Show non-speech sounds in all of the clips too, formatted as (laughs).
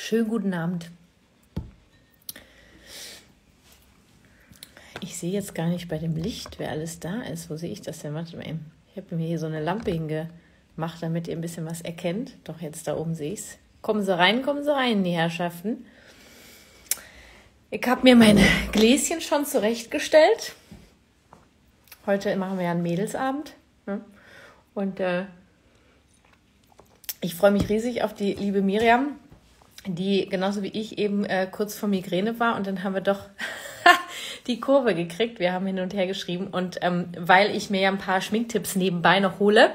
Schönen guten Abend. Ich sehe jetzt gar nicht bei dem Licht, wer alles da ist. Wo sehe ich das denn? Warte mal. Ich habe mir hier so eine Lampe hingemacht, damit ihr ein bisschen was erkennt. Doch jetzt da oben sehe ich es. Kommen Sie rein, kommen Sie rein, die Herrschaften. Ich habe mir meine Gläschen schon zurechtgestellt. Heute machen wir ja einen Mädelsabend. Ne? Und äh, ich freue mich riesig auf die liebe Miriam, die genauso wie ich eben äh, kurz vor Migräne war. Und dann haben wir doch (laughs) die Kurve gekriegt. Wir haben hin und her geschrieben. Und ähm, weil ich mir ja ein paar Schminktipps nebenbei noch hole,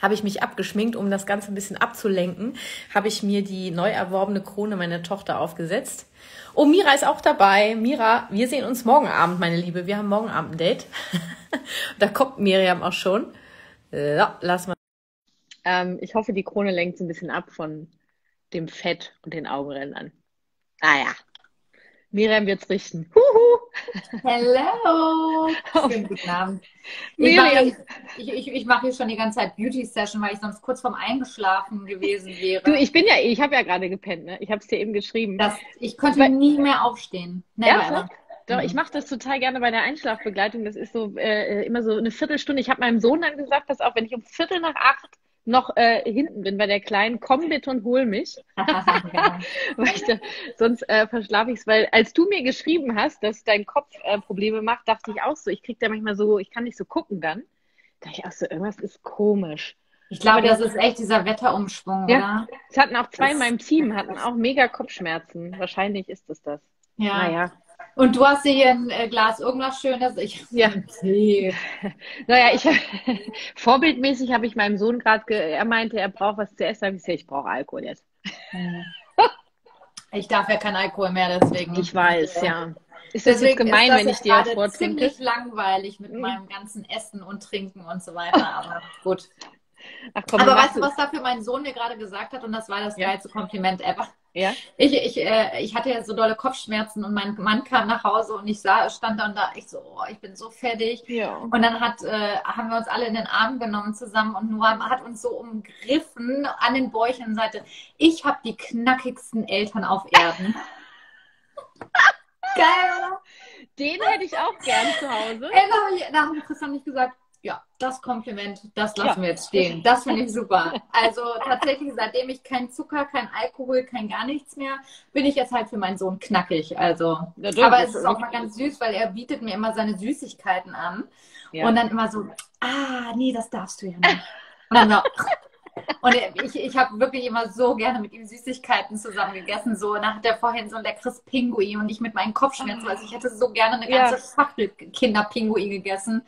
habe ich mich abgeschminkt, um das Ganze ein bisschen abzulenken, habe ich mir die neu erworbene Krone meiner Tochter aufgesetzt. Oh, Mira ist auch dabei. Mira, wir sehen uns morgen Abend, meine Liebe. Wir haben morgen Abend ein Date. (laughs) da kommt Miriam auch schon. Ja, lass mal. Ähm, ich hoffe, die Krone lenkt so ein bisschen ab von dem Fett und den Augenrändern. Ah ja. Miriam wird's richten. Huhu. Hello. (laughs) Schönen guten Abend. Ich mache, ich, ich, ich mache hier schon die ganze Zeit Beauty Session, weil ich sonst kurz vorm Eingeschlafen gewesen wäre. Du, ich bin ja, ich habe ja gerade gepennt, ne? Ich habe es dir eben geschrieben. Das, ich könnte weil, nie mehr aufstehen. Never ja, Doch, ich mache das total gerne bei der Einschlafbegleitung. Das ist so äh, immer so eine Viertelstunde. Ich habe meinem Sohn dann gesagt, pass auf, wenn ich um Viertel nach acht noch äh, hinten bin bei der Kleinen, komm bitte und hol mich. (laughs) (laughs) weil ich da, sonst äh, verschlafe ich es, weil als du mir geschrieben hast, dass dein Kopf äh, Probleme macht, dachte ich auch so, ich krieg da manchmal so, ich kann nicht so gucken dann. Da dachte ich auch so, irgendwas ist komisch. Ich glaube, das, das ist echt dieser Wetterumschwung, ja. oder? Es hatten auch zwei das, in meinem Team, hatten auch mega Kopfschmerzen. Wahrscheinlich ist es das. Ja. Naja. Und du hast hier ein äh, Glas irgendwas Schönes. Ich ja. Tee. (laughs) Naja, ich (laughs) vorbildmäßig habe ich meinem Sohn gerade, er meinte, er braucht was zu essen. Habe ich gesagt, ich brauche Alkohol jetzt. (laughs) Ich darf ja kein Alkohol mehr, deswegen. Ich weiß, ja. Ist das jetzt gemein, wenn ich dir vortrinke? ziemlich langweilig mit mhm. meinem ganzen Essen und Trinken und so weiter, aber gut. Ach, komm, aber weißt du, was dafür mein Sohn mir gerade gesagt hat? Und das war das ja. geilste Kompliment ever. Ja. Ich, ich, äh, ich hatte ja so dolle Kopfschmerzen und mein Mann kam nach Hause und ich sah, stand da und da, ich so, oh, ich bin so fertig. Ja. Und dann hat, äh, haben wir uns alle in den Arm genommen zusammen und Noam hat uns so umgriffen an den Bäuchen und sagte, ich habe die knackigsten Eltern auf Erden. (laughs) Geil, oder? Den hätte ich auch gern zu Hause. Ey, da, da haben Christian nicht gesagt, ja, das Kompliment, das lassen ja. wir jetzt stehen. Das finde ich super. (laughs) Also tatsächlich, seitdem ich kein Zucker, kein Alkohol, kein gar nichts mehr, bin ich jetzt halt für meinen Sohn knackig. Also, ja, aber es ist auch mal ganz süß, weil er bietet mir immer seine Süßigkeiten an ja. und dann immer so, ah, nee, das darfst du ja nicht. (laughs) Und dann so, und ich, ich habe wirklich immer so gerne mit ihm Süßigkeiten zusammen gegessen. So nach der vorhin so ein leckeres Pinguin und ich mit meinen Kopfschmerzen, also ich hätte so gerne eine ganze ja. Schachtel Kinderpinguin gegessen.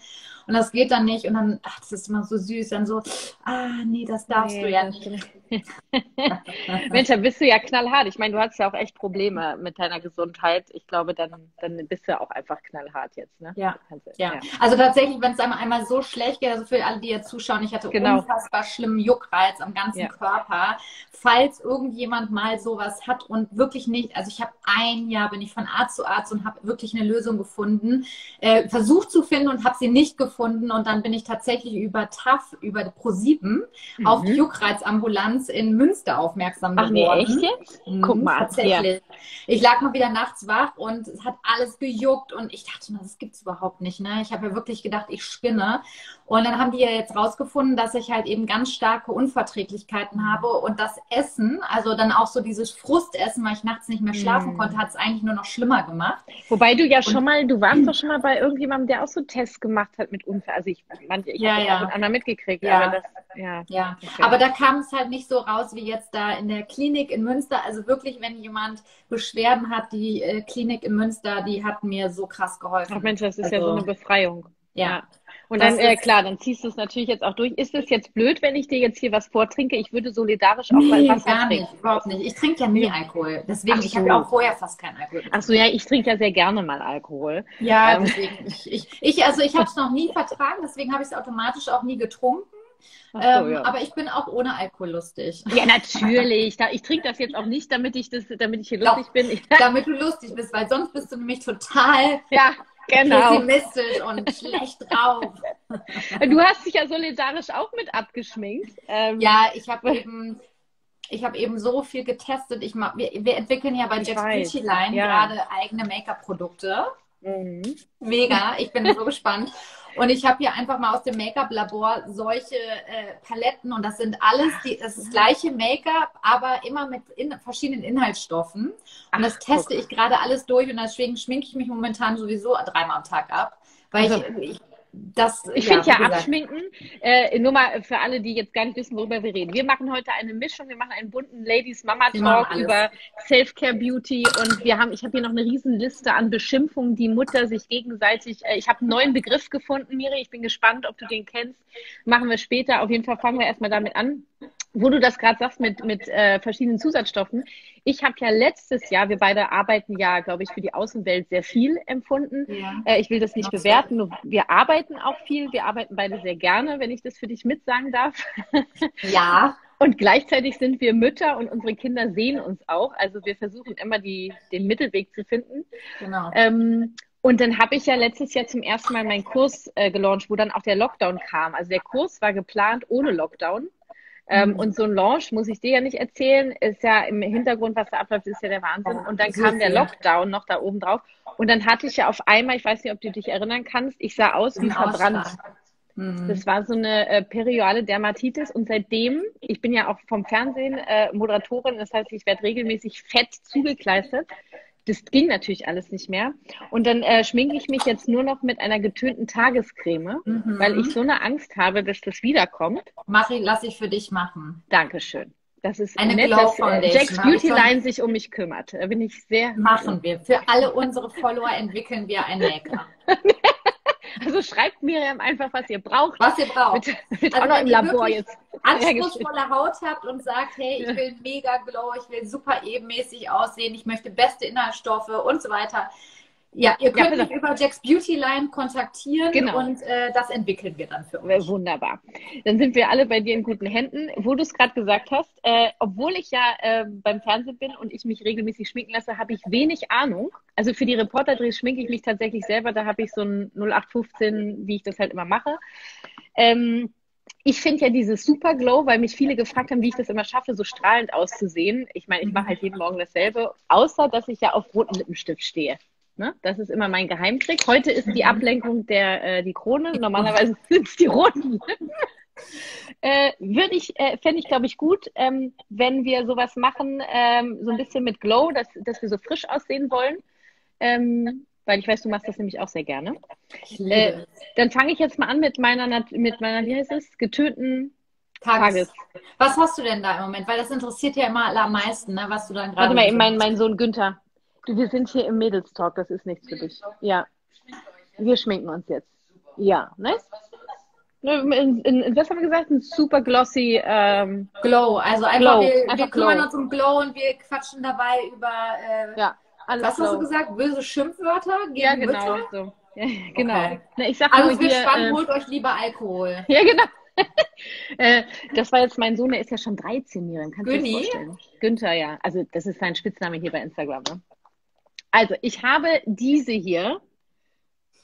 Und das geht dann nicht. Und dann, ach, das ist immer so süß. Dann so, ah, nee, das darfst nee, du ja nicht. (laughs) Mensch, dann bist du ja knallhart. Ich meine, du hast ja auch echt Probleme mit deiner Gesundheit. Ich glaube, dann, dann bist du auch einfach knallhart jetzt. Ne? Ja. ja. ja. Also tatsächlich, wenn es einem einmal so schlecht geht, also für alle, die jetzt zuschauen, ich hatte genau. unfassbar schlimmen Juckreiz am ganzen ja. Körper. Falls irgendjemand mal sowas hat und wirklich nicht, also ich habe ein Jahr bin ich von Arzt zu Arzt und habe wirklich eine Lösung gefunden, äh, versucht zu finden und habe sie nicht gefunden und dann bin ich tatsächlich über TAF, über Pro7 mhm. auf die Juckreizambulanz uns in Münster aufmerksam Ach, geworden. Ach nee, echt jetzt? Mhm, Guck mal. Tatsächlich. Ja. Ich lag mal wieder nachts wach und es hat alles gejuckt und ich dachte, das gibt's überhaupt nicht. Ne? Ich habe ja wirklich gedacht, ich spinne. Und dann haben die ja jetzt rausgefunden, dass ich halt eben ganz starke Unverträglichkeiten habe und das Essen, also dann auch so dieses Frustessen, weil ich nachts nicht mehr schlafen mm. konnte, hat es eigentlich nur noch schlimmer gemacht. Wobei du ja und, schon mal, du warst doch schon mal bei irgendjemandem, der auch so Tests gemacht hat mit Unfall. Also ich, manche, ich ja, habe ja. mit anderen mitgekriegt, ja. aber das, ja. ja. Okay. Aber da kam es halt nicht so raus wie jetzt da in der Klinik in Münster. Also wirklich, wenn jemand Beschwerden hat, die äh, Klinik in Münster, die hat mir so krass geholfen. Ach Mensch, das ist also, ja so also eine Befreiung. ja. Und dann, äh, klar, dann ziehst du es natürlich jetzt auch durch. Ist es jetzt blöd, wenn ich dir jetzt hier was vortrinke? Ich würde solidarisch auch nee, mal Wasser gar trinken. nicht, überhaupt nicht. Ich trinke ja nie Alkohol. Deswegen, so. ich habe ja auch vorher fast keinen Alkohol. Getrunken. Ach so, ja, ich trinke ja sehr gerne mal Alkohol. Ja, ähm. deswegen. Ich, ich, ich, also ich habe es noch nie vertragen, deswegen habe ich es automatisch auch nie getrunken. So, ähm, ja. Aber ich bin auch ohne Alkohol lustig. Ja, natürlich. (laughs) ich trinke das jetzt auch nicht, damit ich das, damit ich hier lustig Doch, bin. damit du lustig bist, weil sonst bist du nämlich total (laughs) ja, genau. pessimistisch und (laughs) schlecht drauf. Du hast dich ja solidarisch auch mit abgeschminkt. Ähm, ja, ich habe eben ich habe eben so viel getestet. Ich mach, wir, wir entwickeln ja bei weiß, Beauty Line ja. gerade eigene Make-up-Produkte. Mhm. Mega, ich bin so gespannt. Und ich habe hier einfach mal aus dem Make-up-Labor solche äh, Paletten und das sind alles, die, das ist das gleiche Make-up, aber immer mit in, verschiedenen Inhaltsstoffen. Und das Ach, teste ich gerade alles durch und deswegen schminke ich mich momentan sowieso dreimal am Tag ab. Weil Also- ich, ich das Ich finde ja wie gesagt, Abschminken, äh, nur mal für alle, die jetzt gar nicht wissen, worüber wir reden. Wir machen heute eine Mischung, wir machen einen bunten Ladies Mama Talk über Self-Care Beauty und wir haben, ich habe hier noch eine riesen Liste an Beschimpfungen, die Mutter sich gegenseitig, äh, ich habe einen neuen Begriff gefunden, Miri, ich bin gespannt, ob du den kennst. Machen wir später. Auf jeden Fall fangen wir erstmal damit an. Wo du das gerade sagst mit, mit äh, verschiedenen Zusatzstoffen. Ich habe ja letztes Jahr, wir beide arbeiten ja, glaube ich, für die Außenwelt sehr viel empfunden. ja. Äh, ich will das nicht bewerten. nur Wir arbeiten auch viel. Wir arbeiten beide sehr gerne, wenn ich das für dich mitsagen darf. (laughs) ja, Und gleichzeitig sind wir Mütter und unsere Kinder sehen uns auch. Also wir versuchen immer die, den Mittelweg zu finden. genau. Ähm, und dann habe ich ja letztes Jahr zum ersten Mal meinen Kurs äh, gelauncht, wo dann auch der Lockdown kam. Also der Kurs war geplant ohne Lockdown. Ähm, Mhm. Und so ein Launch, muss ich dir ja nicht erzählen, ist ja im Hintergrund, was da abläuft, ist ja der Wahnsinn. Und dann kam der. Lockdown noch da oben drauf. Und dann hatte ich ja auf einmal, ich weiß nicht, ob du dich erinnern kannst, ich sah aus wie verbrannt. Mhm. Das war so eine äh, periale Dermatitis und seitdem, ich bin ja auch vom Fernsehen äh, Moderatorin, das heißt, ich werde regelmäßig fett zugekleistert. Das ging natürlich alles nicht mehr. Und dann äh, schminke ich mich jetzt nur noch mit einer getönten Tagescreme, Mhm. weil ich so eine Angst habe, dass das wiederkommt. Mach ich, lass ich für dich machen. Dankeschön. Das ist Eine nett, Glow dass äh, Foundation Jack's Beauty Line sich um mich kümmert. Da bin ich sehr. Machen wir. Für alle unsere Follower entwickeln wir ein Make-up. (laughs) Also schreibt Miriam einfach, was ihr braucht. Was ihr braucht. Wird, wird Also auch noch wenn im ihr Labor jetzt. Anspruchsvolle Haut habt und sagt, hey, ich will mega glow, ich will super ebenmäßig aussehen, ich möchte beste Inhaltsstoffe und so weiter. Ja, ihr könnt pass mich über Jack's Beauty Line kontaktieren Genau. und äh, das entwickeln wir dann für Äh, euch. Wunderbar. Dann sind wir alle bei dir in guten Händen. Wo du es gerade gesagt hast, äh, obwohl ich ja äh, beim Fernsehen bin und ich mich regelmäßig schminken lasse, habe ich wenig Ahnung. Also für die Reporterdrehs schminke ich mich tatsächlich selber. Da habe ich so ein 0815, wie ich das halt immer mache. Ähm, ich finde ja dieses Superglow, weil mich viele gefragt haben, wie ich das immer schaffe, so strahlend auszusehen. Ich meine, ich mache halt jeden Morgen dasselbe, außer dass ich ja auf roten Lippenstift stehe. Ne? Das ist immer mein Geheimtrick. Heute ist die Ablenkung der äh, die Krone. Normalerweise (laughs) sind es die roten. (laughs) Äh, würde ich, äh, fände ich, glaube ich, gut, ähm, wenn wir sowas machen, ähm, so ein bisschen mit Glow, dass, dass wir so frisch aussehen wollen. Ähm, weil ich weiß, du machst das nämlich auch sehr gerne. Äh, dann fange ich jetzt mal an mit meiner, mit meiner, wie heißt es, getönten Tages. Tages. Was hast du denn da im Moment? Weil das interessiert ja immer am meisten, ne, was du dann gerade. Warte mal, eben mein, mein Sohn Günther. Wir sind hier im Mädelstalk, das ist nichts für dich. Ja. Wir schminken uns jetzt. Ja, nice. Ne, In, in, was haben wir gesagt? Ein super glossy, ähm, Glow. Also einfach, Glow. wir, wir Einfach kümmern Glow. uns um Glow und wir quatschen dabei über. Äh, ja, alles was hast du glow. gesagt? Böse Schimpfwörter gegen Ja, genau. So. Ja, (laughs) genau. Okay. Ne, ich sag Also es wird spannend, äh, holt euch lieber Alkohol. (laughs) Ja, genau. (laughs) äh, das war jetzt mein Sohn, der ist ja schon 13 Jahre. Kannst du dir vorstellen? Günther, ja. Also das ist sein Spitzname hier bei Instagram. Ne? Also ich habe diese hier.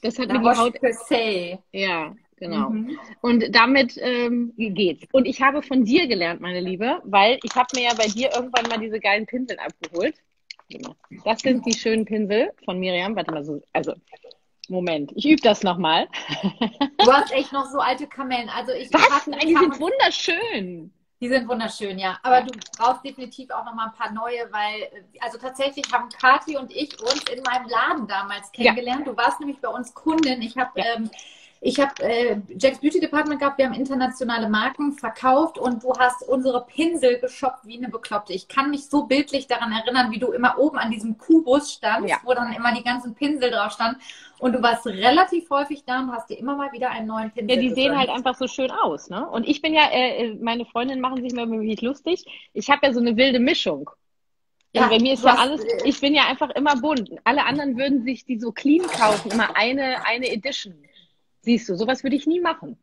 Das hat mir die Haut. Roche-Posay. Ja, genau. Mhm. Und damit ähm, geht's. Und ich habe von dir gelernt, meine Liebe, weil ich habe mir ja bei dir irgendwann mal diese geilen Pinsel abgeholt. Das sind die schönen Pinsel von Miriam. Warte mal, so, also Moment, ich übe das nochmal. Du hast echt noch so alte Kamellen. Also ich Was? Nein, die sind wunderschön. Die sind wunderschön, ja. Aber du brauchst definitiv auch noch mal ein paar neue, weil, äh, also tatsächlich haben Kathi und ich uns in meinem Laden damals kennengelernt. Du warst nämlich bei uns Kundin. Ich habe Ja. ähm, ich habe äh, Jack's Beauty Department gehabt, wir haben internationale Marken verkauft und du hast unsere Pinsel geshoppt wie eine Bekloppte. Ich kann mich so bildlich daran erinnern, wie du immer oben an diesem Kubus standst, Ja. wo dann immer die ganzen Pinsel drauf standen. Und du warst relativ häufig da und hast dir immer mal wieder einen neuen Pinsel Ja, die sehen gegönnt. halt einfach so schön aus, ne? Und ich bin ja, äh, meine Freundinnen machen sich mal über mich lustig. Ich habe ja so eine wilde Mischung. Ja, also bei mir ist ja alles, äh, ich bin ja einfach immer bunt. Alle anderen würden sich die so clean kaufen, immer eine, eine Edition. Siehst du, sowas würde ich nie machen.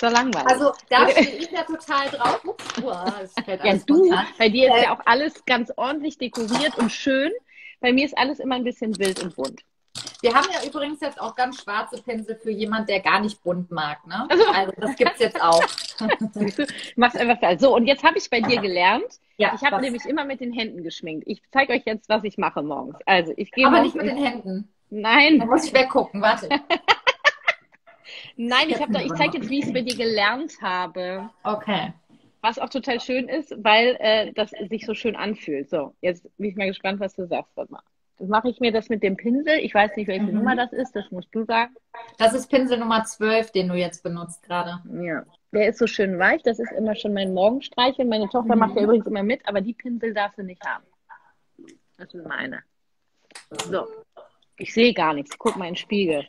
Doch langweilig. Also da (laughs) stehe ich ja total drauf. Ups, uah, es fällt ja, du, bei dir ist Äh, ja auch alles ganz ordentlich dekoriert und schön. Bei mir ist alles immer ein bisschen wild und bunt. Wir haben ja übrigens jetzt auch ganz schwarze Pinsel für jemand, der gar nicht bunt mag. Ne? Also- (laughs) Also das gibt's jetzt auch. Machst einfach alles. So, und jetzt habe ich bei dir gelernt, Ja, ich habe nämlich immer mit den Händen geschminkt. Ich zeige euch jetzt, was ich mache morgens. Also ich gehe Aber nicht mit den Händen. Nein. Da muss ich weggucken, warte. (laughs) Nein, ich, ich zeige jetzt, wie ich es bei dir gelernt habe. Okay. Was auch total schön ist, weil äh, das sich so schön anfühlt. So, jetzt bin ich mal gespannt, was du sagst. Warte mal. Das mache ich mir das mit dem Pinsel. Ich weiß nicht, welche mhm. Nummer das ist, das musst du sagen. Das ist Pinsel Nummer 12, den du jetzt benutzt gerade. Ja. Der ist so schön weich, das ist immer schon mein Morgenstreichel. Meine Tochter mhm. macht ja übrigens immer mit, aber die Pinsel darfst du nicht haben. Das ist meine. So. Ich sehe gar nichts. Guck mal in den Spiegel.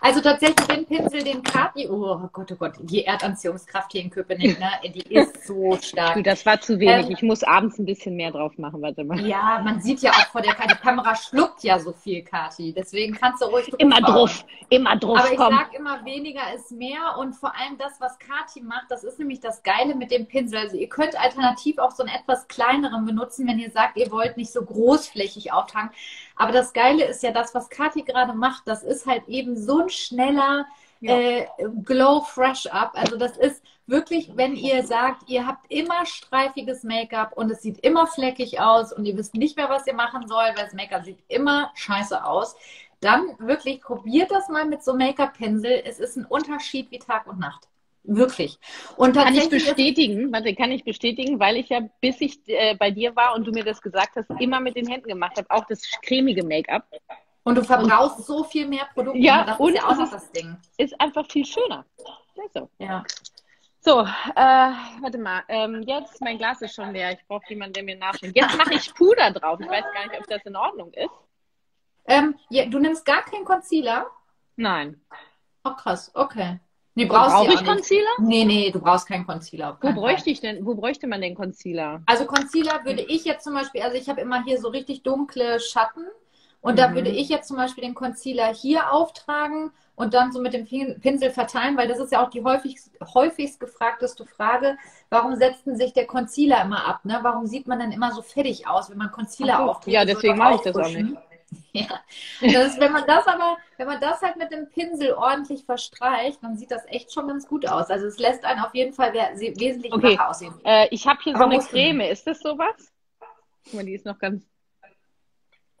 Also tatsächlich den Pinsel, den Kathi, oh Gott, oh Gott, die Erdanziehungskraft hier in Köpenick, ne, die ist so (laughs) stark. Du, das war zu wenig. Ähm, ich muss abends ein bisschen mehr drauf machen, warte mal. Ja, man sieht ja auch vor der Kamera, die Kamera schluckt ja so viel, Kathi. Deswegen kannst du ruhig Immer drauf, immer drauf. Aber ich komm. sag immer, weniger ist mehr und vor allem das, was Kathi macht, das ist nämlich das Geile mit dem Pinsel. Also ihr könnt alternativ auch so einen etwas kleineren benutzen, wenn ihr sagt, ihr wollt nicht so großflächig auftragen. Aber das Geile ist ja das, was Kathi gerade macht, das ist halt eben so ein schneller ja. äh, Glow Fresh Up. Also das ist wirklich, wenn ihr sagt, ihr habt immer streifiges Make-up und es sieht immer fleckig aus und ihr wisst nicht mehr, was ihr machen sollt, weil das Make-up sieht immer scheiße aus, dann wirklich probiert das mal mit so Make-up-Pinsel. Es ist ein Unterschied wie Tag und Nacht. Wirklich. Und kann ich bestätigen, warte, kann ich bestätigen, weil ich ja, bis ich äh, bei dir war und du mir das gesagt hast, immer mit den Händen gemacht habe, auch das cremige Make-up. Und du verbrauchst und, so viel mehr Produkte. Ja, das und ist ja auch noch das Ding. Ist einfach viel schöner. So. Ja. So, äh, warte mal. Ähm, jetzt, mein Glas ist schon leer. Ich brauche jemanden, der mir nachschaut. Jetzt mache ich Puder drauf. Ich weiß gar nicht, ob das in Ordnung ist. Ähm, ja, du nimmst gar keinen Concealer? Nein. Oh, krass. Okay. Nee, brauchst Brauche ich Concealer? Nee, nee, du brauchst keinen Concealer. Wo bräuchte ich denn, wo bräuchte man den Concealer? Also Concealer würde ich jetzt zum Beispiel, also ich habe immer hier so richtig dunkle Schatten und mhm. da würde ich jetzt zum Beispiel den Concealer hier auftragen und dann so mit dem Pinsel verteilen, weil das ist ja auch die häufigst, häufigst gefragteste Frage. Warum setzt denn sich der Concealer immer ab? Ne? Warum sieht man dann immer so fettig aus, wenn man Concealer so, aufträgt? Ja, deswegen mache ich das auch nicht. (laughs) Ja. Das, wenn man das aber, wenn man das halt mit dem Pinsel ordentlich verstreicht, dann sieht das echt schon ganz gut aus. Also es lässt einen auf jeden Fall wesentlich okay. aussehen. Äh, ich habe hier aber so eine Creme. Ist das sowas? Guck mal, die ist noch ganz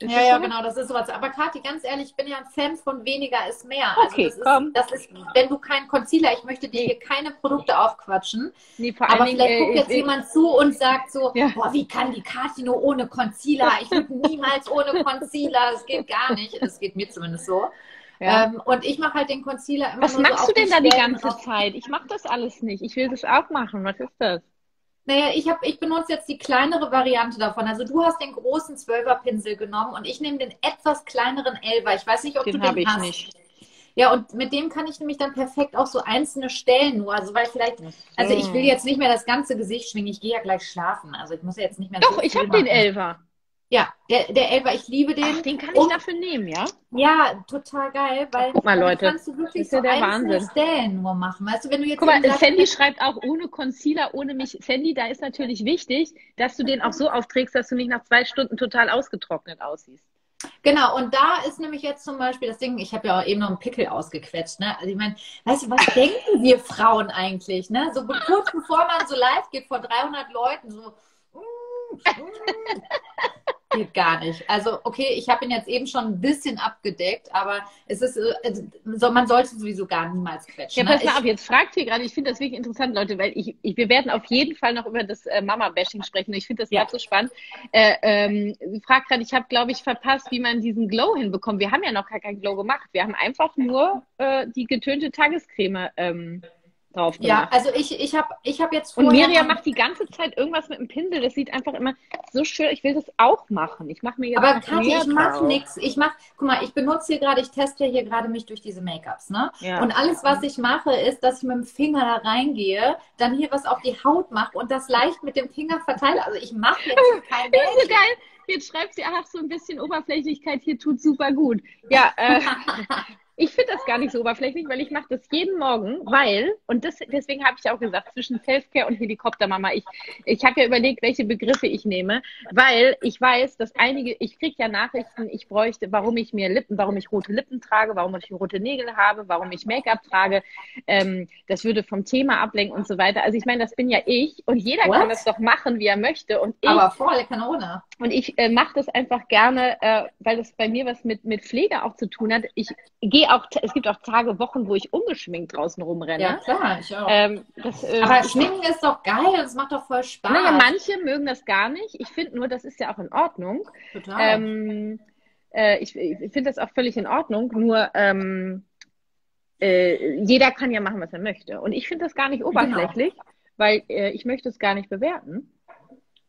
ist ja, ja, so? genau, das ist sowas. Aber Kathi, ganz ehrlich, ich bin ja ein Fan von weniger ist mehr. Also okay, das komm. Ist, das ist, wenn du keinen Concealer, ich möchte dir hier keine Produkte aufquatschen. Nee, vor aber vielleicht äh, guckt jetzt äh, jemand zu und sagt so, ja. boah, wie kann die Kathi nur ohne Concealer? Ich würde (laughs) niemals ohne Concealer. Das geht gar nicht. Das geht mir zumindest so. Ja. Ähm, und ich mache halt den Concealer immer Was nur machst so du denn da die ganze Zeit? Ich mache das alles nicht. Ich will das auch machen. Was ist das? Naja, ich, hab, ich benutze jetzt die kleinere Variante davon. Also du hast den großen Zwölferpinsel genommen und ich nehme den etwas kleineren Elfer. Ich weiß nicht, ob den du den ich hast. Nicht. Ja, und mit dem kann ich nämlich dann perfekt auch so einzelne Stellen nur. Also weil vielleicht, also ich will jetzt nicht mehr das ganze Gesicht schwingen. Ich gehe ja gleich schlafen. Also ich muss ja jetzt nicht mehr. Doch, so ich habe den Elfer. Ja, der, der Elfer, ich liebe den. Ach, den kann ich und, dafür nehmen, ja? Ja, total geil, weil Guck mal, Leute, kannst du wirklich so ja Wahnsinn. Stellen nur machen. Weißt du, wenn du jetzt Guck mal, Sandy schreibt auch ohne Concealer, ohne mich. Sandy, da ist natürlich wichtig, dass du den auch so aufträgst, dass du nicht nach zwei Stunden total ausgetrocknet aussiehst. Genau, und da ist nämlich jetzt zum Beispiel das Ding, ich habe ja auch eben noch einen Pickel ausgequetscht, ne? Also ich meine, weißt du, was denken wir Frauen eigentlich, ne? So kurz bevor man so live geht vor 300 Leuten, so, mm, mm, (laughs) geht gar nicht. Also, okay, ich habe ihn jetzt eben schon ein bisschen abgedeckt, aber es ist, also, man sollte sowieso gar niemals quetschen. Ja, pass ne? mal auf, jetzt fragt hier gerade, ich finde das wirklich interessant, Leute, weil ich, ich, wir werden auf jeden Fall noch über das äh, Mama-Bashing sprechen. Ich finde das ja. so spannend. Äh, ähm, fragt gerade, ich habe, glaube ich, verpasst, wie man diesen Glow hinbekommt. Wir haben ja noch gar keinen Glow gemacht. Wir haben einfach nur äh, die getönte Tagescreme ähm, drauf gemacht. Ja, also ich, ich habe ich hab jetzt Und Miriam macht die ganze Zeit irgendwas mit dem Pinsel. Das sieht einfach immer so schön. Ich will das auch machen. Ich mache mir jetzt Aber Kathi, ich mache nichts. Ich mache, guck mal, ich benutze hier gerade, ich teste hier gerade mich durch diese Make-ups, ne? Ja. Und alles, was ich mache, ist, dass ich mit dem Finger da reingehe, dann hier was auf die Haut mache und das leicht mit dem Finger verteile. Also ich mache jetzt (laughs) kein geil. Jetzt schreibt sie, ach, so ein bisschen Oberflächlichkeit hier tut super gut. Ja, äh, (laughs) Ich finde das gar nicht so oberflächlich, weil ich mache das jeden Morgen, weil, und das, deswegen habe ich auch gesagt, zwischen Selfcare und Helikoptermama, ich, ich habe ja überlegt, welche Begriffe ich nehme, weil ich weiß, dass einige, ich kriege ja Nachrichten, ich bräuchte, warum ich mir Lippen, warum ich rote Lippen trage, warum ich rote Nägel habe, warum ich Make-up trage, ähm, das würde vom Thema ablenken und so weiter. Also ich meine, das bin ja ich und jeder What? kann das doch machen, wie er möchte. Und ich, Aber volle Kanone. Und ich äh, mache das einfach gerne, äh, weil das bei mir was mit, mit Pflege auch zu tun hat. Ich gehe gehe auch, es gibt auch Tage, Wochen, wo ich ungeschminkt draußen rumrenne. Ja, klar, ich auch. Ähm, das, äh, Aber Schminken ist doch geil, das macht doch voll Spaß. Naja, manche mögen das gar nicht. Ich finde nur, das ist ja auch in Ordnung. Total. Ähm, äh, ich ich finde das auch völlig in Ordnung, nur ähm, äh, jeder kann ja machen, was er möchte. Und ich finde das gar nicht genau. oberflächlich, genau. weil äh, ich möchte es gar nicht bewerten.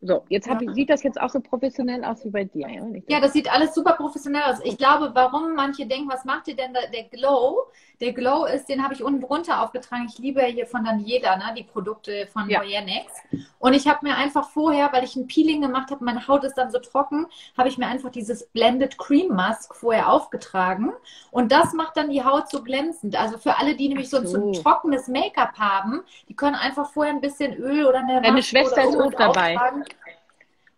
So, jetzt hab, ja. sieht das jetzt auch so professionell aus wie bei dir. Ja, ja, das sieht alles super professionell aus. Ich glaube, warum manche denken, was macht ihr denn da, der Glow? Der Glow ist, den habe ich unten drunter aufgetragen. Ich liebe hier von Daniela, ne, die Produkte von ja. Boyanex. Und ich habe mir einfach vorher, weil ich ein Peeling gemacht habe, meine Haut ist dann so trocken, habe ich mir einfach dieses Blended Cream Mask vorher aufgetragen. Und das macht dann die Haut so glänzend. Also für alle, die nämlich so, so ein trockenes Make-up haben, die können einfach vorher ein bisschen Öl oder eine Deine Schwester ist auch dabei.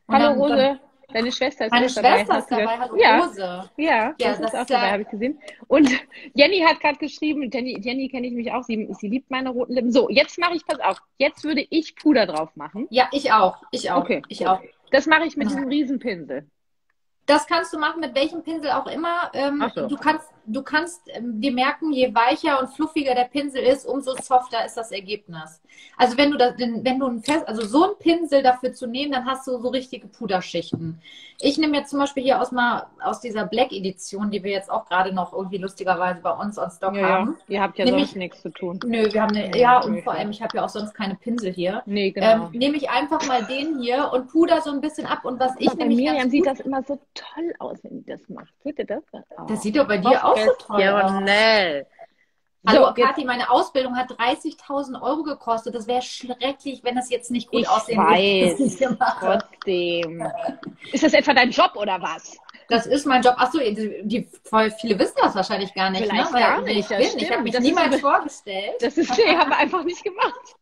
Hallo Rose. Dann, Deine Schwester ist Meine Schwester dabei. ist dabei. Hallo ja. Rose. Ja, ja das ist auch dabei, habe ich gesehen. Und (laughs) Jenny hat gerade geschrieben, Jenny, Jenny kenne ich mich auch, sie, sie liebt meine roten Lippen. So, jetzt mache ich, pass auf, jetzt würde ich Puder drauf machen. Ja, ich auch. Ich auch. Okay. Ich auch. Das mache ich mit ja. diesem Riesenpinsel. Das kannst du machen mit welchem Pinsel auch immer. Ähm, so. Du kannst, du kannst ähm, dir merken, je weicher und fluffiger der Pinsel ist, umso softer ist das Ergebnis. Also wenn du das, wenn du ein Fest, also so ein Pinsel dafür zu nehmen, dann hast du so richtige Puderschichten. Ich nehme jetzt zum Beispiel hier aus mal aus dieser Black Edition, die wir jetzt auch gerade noch irgendwie lustigerweise bei uns on Stock ja, haben. Ja. Ihr habt ja nehme sonst ich, nichts zu tun. Nö, wir haben eine, ja, und vor allem, ich habe ja auch sonst keine Pinsel hier. Nee, genau. Ähm, nehme ich einfach mal den hier und puder so ein bisschen ab. Und was ich nämlich. Miriam sieht das immer so toll aus, wenn die das macht. Seht ihr das? Oh. Das sieht doch bei dir auch so toll aus. Hallo, so, Kathi, meine Ausbildung hat 30.000 Euro gekostet. Das wäre schrecklich, wenn das jetzt nicht gut ich aussehen weiß, würde. Trotzdem. Ist das etwa dein Job oder was? Das ist mein Job. Achso, die, die, viele wissen das wahrscheinlich gar nicht. Vielleicht ne? gar nicht. Ich, bin. ich habe mich das niemals vorgestellt. Das ist, nee, (laughs) haben wir einfach nicht gemacht.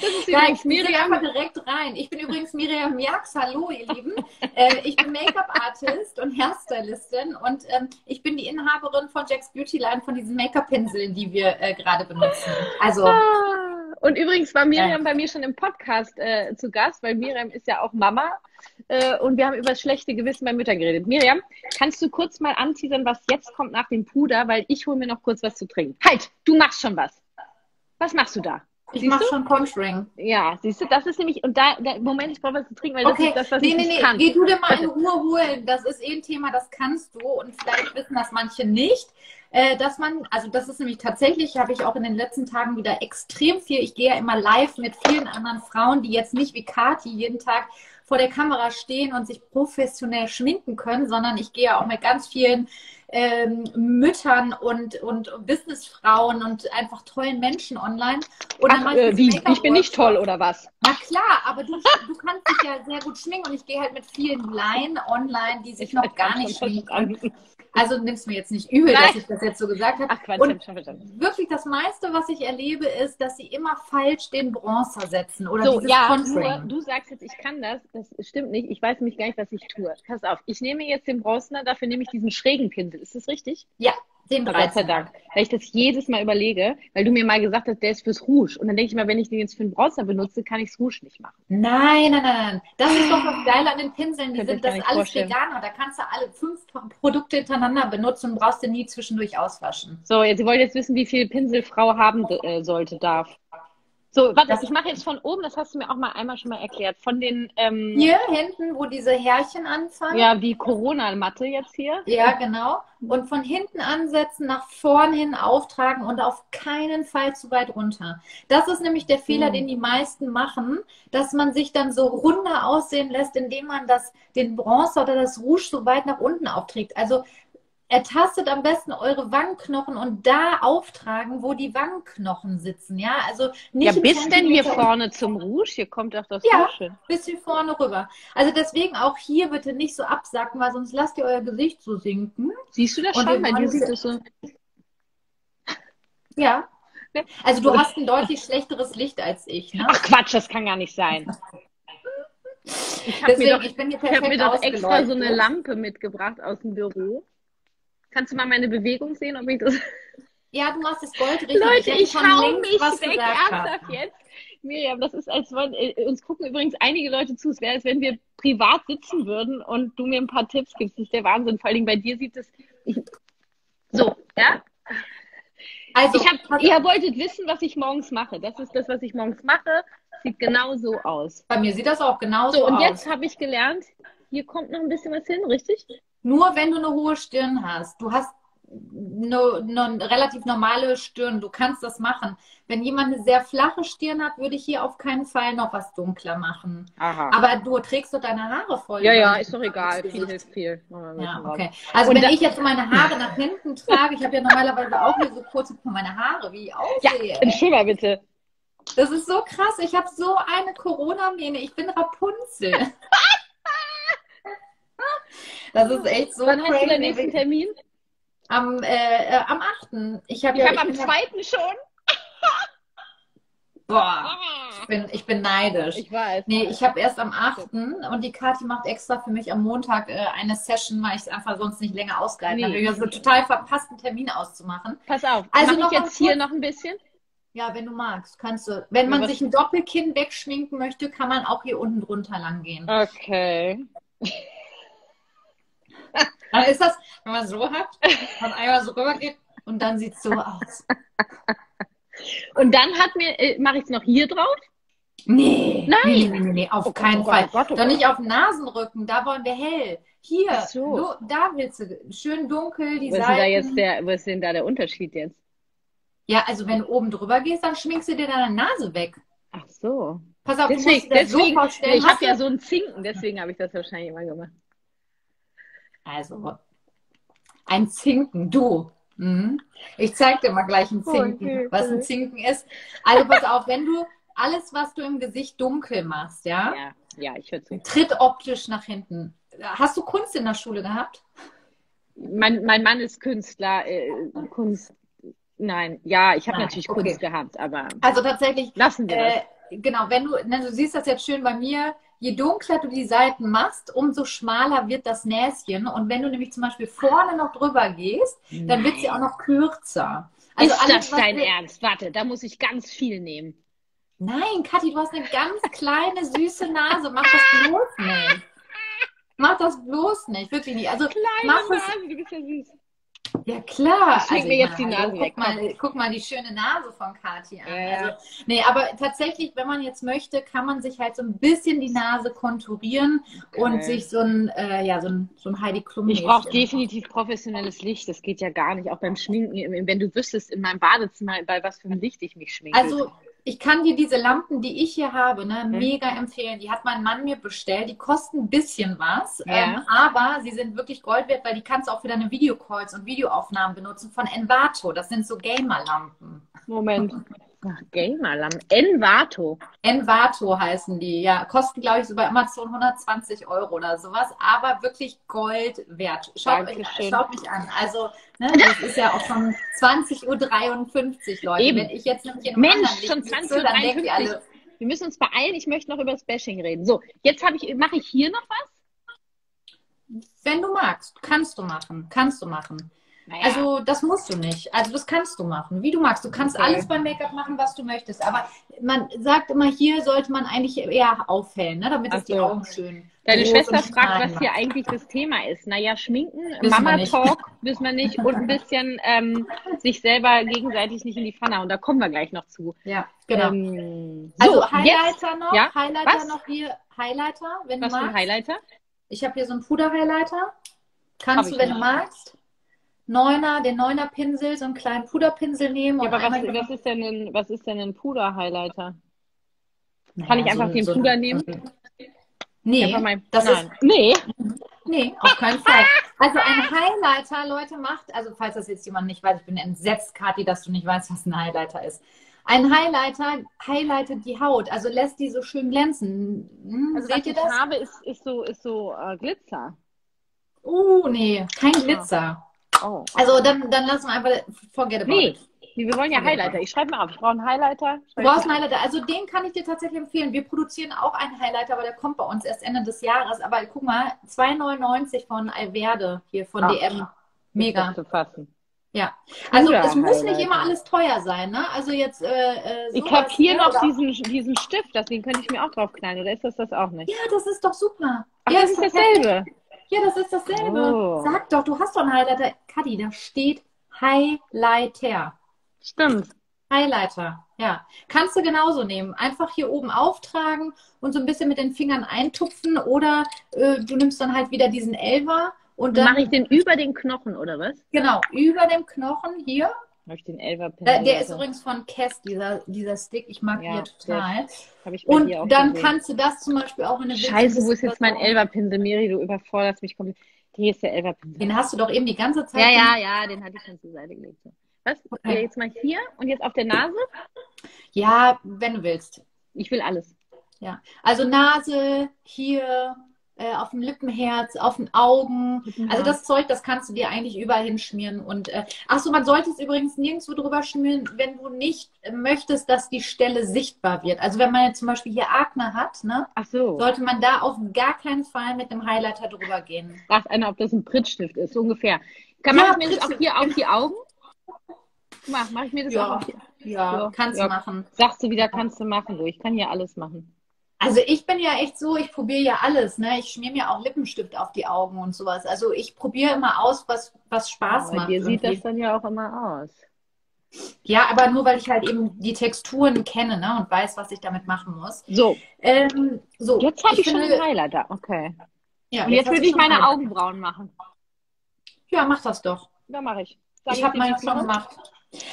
Das ist übrigens Miriam. einfach direkt rein. Ich bin übrigens Miriam Jax. Hallo, ihr Lieben. (laughs) Äh, ich bin Make-up-Artist und Hairstylistin und ähm, ich bin die Inhaberin von Jack's Beauty Line von diesen Make-up-Pinseln, die wir äh, gerade benutzen. Also. Ah, und übrigens war Miriam äh, bei mir schon im Podcast äh, zu Gast, weil Miriam ist ja auch Mama äh, und wir haben über das schlechte Gewissen bei Müttern geredet. Miriam, kannst du kurz mal anteasern, was jetzt kommt nach dem Puder, weil ich hole mir noch kurz was zu trinken. Halt, du machst schon was. Was machst du da? Ich mache schon Conjuring. Ja, siehst du, das ist nämlich, und da, da Moment, ich brauche was zu trinken, weil okay. das ist das, was nee, ich nee, nicht nee. kann. Geh du dir mal in Ruhe holen. Das ist eh ein Thema, das kannst du und vielleicht wissen das manche nicht. Äh, dass man, also das ist nämlich tatsächlich, habe ich auch in den letzten Tagen wieder extrem viel, ich gehe ja immer live mit vielen anderen Frauen, die jetzt nicht wie Kati jeden Tag vor der Kamera stehen und sich professionell schminken können, sondern ich gehe ja auch mit ganz vielen ähm, Müttern und, und Businessfrauen und einfach tollen Menschen online. Und Ach, äh, wie, ich bin nicht toll oder was? Na klar, aber du, du kannst dich ja sehr gut schminken und ich gehe halt mit vielen Laien online, die sich ich noch gar nicht schminken. Also nimmst mir jetzt nicht übel, Nein. dass ich das jetzt so gesagt habe. Ach, Quatsch, und schon wirklich das meiste, was ich erlebe, ist, dass sie immer falsch den Bronzer setzen oder so, ja, nur, du sagst jetzt, ich kann das. Das stimmt nicht. Ich weiß nämlich gar nicht, was ich tue. Pass auf, ich nehme jetzt den Bronzer, dafür nehme ich diesen schrägen Pinsel. Ist das richtig? Ja, den Gott sei Dank. Weil ich das jedes Mal überlege, weil du mir mal gesagt hast, der ist fürs Rouge. Und dann denke ich mal, wenn ich den jetzt für den Bronzer benutze, kann ich das Rouge nicht machen. Nein, nein, nein. Das ist doch das Geile an den Pinseln. Die sind das alles vorstellen. Veganer. Da kannst du alle fünf Produkte hintereinander benutzen und brauchst du nie zwischendurch auswaschen. So, jetzt, Sie wollen jetzt wissen, wie viel Pinsel Frau haben äh, sollte, darf. So, warte, das, ich mache jetzt von oben, das hast du mir auch mal einmal schon mal erklärt. Von den. Ähm, hier hinten, wo diese Härchen anfangen. Ja, wie Corona-Matte jetzt hier. Ja, genau. Und von hinten ansetzen, nach vorn hin auftragen und auf keinen Fall zu weit runter. Das ist nämlich der Fehler, mhm. den die meisten machen, dass man sich dann so runder aussehen lässt, indem man das, den Bronzer oder das Rouge so weit nach unten aufträgt. Also ertastet am besten eure Wangenknochen und da auftragen, wo die Wangenknochen sitzen. Ja, also nicht. Ja, bis denn hier vorne zum Rouge? Hier kommt doch das ja, Rouge. bis hier vorne rüber. Also deswegen auch hier bitte nicht so absacken, weil sonst lasst ihr euer Gesicht so sinken. Siehst du das schon? Bei dir sieht das so. Ja. Also du (laughs) hast ein deutlich schlechteres Licht als ich. Ne? Ach Quatsch, das kann gar nicht sein. Ich habe mir doch, ich ich hab mir doch extra so eine Lampe mitgebracht aus dem Büro. Kannst du mal meine Bewegung sehen, ob ich das. (laughs) Ja, du machst das Gold richtig. Leute, ich, ich hau mich weg, ernsthaft jetzt. Miriam, das ist, als wenn äh, uns gucken übrigens einige Leute zu. Es wäre, als wenn wir privat sitzen würden und du mir ein paar Tipps gibst. Das ist der Wahnsinn. Vor allem bei dir sieht es. So, ja? Also, ich hab, ihr wolltet wissen, was ich morgens mache. Das ist das, was ich morgens mache. Sieht genau so aus. Bei mir sieht das auch genauso so, aus. Und jetzt habe ich gelernt, hier kommt noch ein bisschen was hin, richtig? Nur wenn du eine hohe Stirn hast. Du hast eine, eine relativ normale Stirn. Du kannst das machen. Wenn jemand eine sehr flache Stirn hat, würde ich hier auf keinen Fall noch was dunkler machen. Aha. Aber du trägst doch deine Haare voll. Ja, ja, ist doch egal. Viel hilft viel. Ja, okay. Also Und wenn ich jetzt meine Haare nach hinten trage, ich habe ja normalerweise auch hier so kurze meine Haare, wie ich aussehe. Ja, mal bitte. Das ist so krass. Ich habe so eine Corona-Mähne. Ich bin Rapunzel. (laughs) (laughs) das ist echt so Wann crazy. hast du den nächsten Termin? Am, äh, äh, am 8. Ich habe ja, hab am 2. schon. Boah, ich bin, ich bin neidisch. Ich weiß. Nee, ich habe erst am 8. und die Kathi macht extra für mich am Montag äh, eine Session, weil ich es einfach sonst nicht länger ausgehalten nee. habe. Ich so total verpassten Termin auszumachen. Pass auf, also mach ich jetzt hier noch ein bisschen? Ja, wenn du magst, kannst du. Wenn man sich ein Doppelkinn wegschminken möchte, kann man auch hier unten drunter lang gehen. Okay. Dann ist das, wenn man so hat, man einmal so rüber geht und dann sieht es so aus. Und dann hat mir, äh, mache ich es noch hier drauf? Nee. Nein. Nee, nee, nee, nee auf oh keinen Gott, Fall. Oh Gott, oh Doch nicht auf Nasenrücken, da wollen wir hell. Hier, so. du, da willst du schön dunkel, die was Seiten. Ist da jetzt der, was ist denn da der Unterschied jetzt? Ja, also wenn du oben drüber gehst, dann schminkst du dir deine Nase weg. Ach so. Pass auf, deswegen, du musst dir deswegen, so vorstellen. Ich habe ja so einen Zinken, deswegen habe ich das wahrscheinlich immer gemacht. Also, ein Zinken, du. Mhm. Ich zeig dir mal gleich ein Zinken, okay, was ein Zinken ist. Also pass auf, wenn du alles, was du im Gesicht dunkel machst, ja? Ja, ja ich höre zu. Tritt optisch nach hinten. Hast du Kunst in der Schule gehabt? Mein, mein Mann ist Künstler, äh, Kunst. Nein, ja, ich habe natürlich okay. Kunst gehabt, aber. Also tatsächlich. Lassen wir äh, das. Genau, wenn du, ne, du siehst das jetzt schön bei mir, je dunkler du die Seiten machst, umso schmaler wird das Näschen. Und wenn du nämlich zum Beispiel vorne noch drüber gehst, Nein. dann wird sie auch noch kürzer. Also ist alles, das dein Ernst? Warte, da muss ich ganz viel nehmen. Nein, Kathi, du hast eine ganz kleine, süße Nase. Mach das bloß nicht. Mach das bloß nicht, wirklich nicht. Also, Kleine mach Nase, du bist ja süß. Ja, klar. Ich also, mir jetzt die Nase guck Mal, guck mal die schöne Nase von Kathi an. Ja. Also, nee, aber tatsächlich, wenn man jetzt möchte, kann man sich halt so ein bisschen die Nase konturieren okay. und sich so ein, äh, ja, so ein, so ein Heidi Klum. Ich brauche definitiv professionelles Licht. Das geht ja gar nicht. Auch beim Schminken. Wenn du wüsstest in meinem Badezimmer, bei was für einem Licht ich mich schminke. Also, ich kann dir diese Lampen, die ich hier habe, ne, mhm. mega empfehlen. Die hat mein Mann mir bestellt. Die kosten ein bisschen was, ja. ähm, aber sie sind wirklich Gold wert, weil die kannst du auch für deine Videocalls und Videoaufnahmen benutzen von Envato. Das sind so Gamer-Lampen. Moment. (laughs) Ach, Gamerlam. Envato. Envato heißen die, ja. Kosten, glaube ich, so bei Amazon 120 Euro oder sowas, aber wirklich Gold wert. Schaut, schaut mich an. Also, ne, (laughs) das ist ja auch schon 20.53 Uhr, Leute. Eben. Wenn ich jetzt nämlich in einem Mensch, schon 20.53 Uhr. Alle... Wir müssen uns beeilen. Ich möchte noch über das Bashing reden. So, jetzt ich, mache ich hier noch was? Wenn du magst, kannst du machen. Kannst du machen. Naja. Also das musst du nicht. Also das kannst du machen, wie du magst. Du kannst okay. alles beim Make-up machen, was du möchtest. Aber man sagt immer, hier sollte man eigentlich eher aufhellen, ne? damit es die Augen schön. Deine Schwester fragt, was hier eigentlich das Thema ist. Naja, Schminken, Mama-Talk, (laughs) wissen wir nicht. Und ein bisschen ähm, sich selber gegenseitig nicht in die Pfanne. Und da kommen wir gleich noch zu. Ja, genau. Ähm, so, also Highlighter jetzt, noch. Ja? Highlighter was? noch hier. Highlighter, wenn was du magst. Was für ein Highlighter? Ich habe hier so einen Puder-Highlighter. Kannst du, wenn nicht. du magst. Neuner, den Neuner Pinsel, so einen kleinen Puderpinsel nehmen. Ja, aber was, was, ist denn ein, was ist denn ein Puder-Highlighter? Naja, Kann ich einfach so, den so Puder nehmen? Nee, mein, das nein. ist, nee. Nee, auf keinen Fall. Also ein Highlighter, Leute, macht, also falls das jetzt jemand nicht weiß, ich bin entsetzt, Kathi, dass du nicht weißt, was ein Highlighter ist. Ein Highlighter highlightet die Haut, also lässt die so schön glänzen. Hm, also seht ihr das? Farbe ist, ist so, ist so äh, Glitzer. Uh, nee, kein Glitzer. Oh. Also dann, dann lassen wir einfach forget about nee. it. Wir wollen ja Highlighter. Ich schreibe mal auf. Ich brauche einen Highlighter. Du brauchst einen Highlighter. Also den kann ich dir tatsächlich empfehlen. Wir produzieren auch einen Highlighter, aber der kommt bei uns erst Ende des Jahres. Aber guck mal, 2,99 von Alverde hier von Ach, DM. Mega. Zu fassen. Ja, also Oder es muss nicht immer alles teuer sein, ne? Also jetzt. Äh, äh ich habe hier noch diesen, diesen Stift, deswegen könnte ich mir auch draufknallen, oder ist das das auch nicht? Ja, das ist doch super. Ach, ja, das ist dasselbe. Ja, das ist dasselbe. Oh. Sag doch, du hast doch einen Highlighter. Kadi, da steht Highlighter. Stimmt. Highlighter, ja. Kannst du genauso nehmen. Einfach hier oben auftragen und so ein bisschen mit den Fingern eintupfen oder äh, du nimmst dann halt wieder diesen Elver und dann. Mache ich den über den Knochen oder was? Genau, über dem Knochen hier. Habe ich den Elver äh, Der ist übrigens von Kess, dieser, dieser Stick. Ich mag ja, hier total. und dann gesehen. kannst du das zum Beispiel auch in eine Scheiße, wo ist jetzt mein Elverpinsel? Miri, du überforderst mich komplett. Hier ist der Elverpinsel. Den hast du doch eben die ganze Zeit. Ja, ja, ja, den hatte ich schon zur Seite gelegt. Was? Okay. Jetzt mal hier und jetzt auf der Nase? Ja, wenn du willst. Ich will alles. Ja, also Nase, hier, äh, auf dem Lippenherz, auf den Augen. Ja. Also das Zeug, das kannst du dir eigentlich überall hinschmieren. Und äh, ach so, man sollte es übrigens nirgendwo drüber schmieren, wenn du nicht möchtest, dass die Stelle sichtbar wird. Also wenn man jetzt zum Beispiel hier Akne hat, ne, so. sollte man da auf gar keinen Fall mit dem Highlighter drüber gehen. Fragt einer, ob das ein Prittstift ist, so ungefähr. Kann man ja, mir das auch hier auf die Augen? Mach, mach ich mir das ja. auch auf die Ja, ja. kannst ja. du machen. Sagst du wieder, kannst du machen. Du. Ich kann hier alles machen. Also ich bin ja echt so, ich probiere ja alles. Ne? Ich schmier mir auch Lippenstift auf die Augen und sowas. Also ich probiere immer aus, was, was Spaß aber macht. Dir sieht das dann ja auch immer aus. Ja, aber nur weil ich halt eben die Texturen kenne ne? und weiß, was ich damit machen muss. So. Ähm, so. Jetzt habe ich, ich, schon finde, einen Highlighter. Okay. Ja, und jetzt, jetzt würde ich meine Augenbrauen machen. Ja, mach das doch. Ja, mache ich. Sag ich habe meine schon gemacht.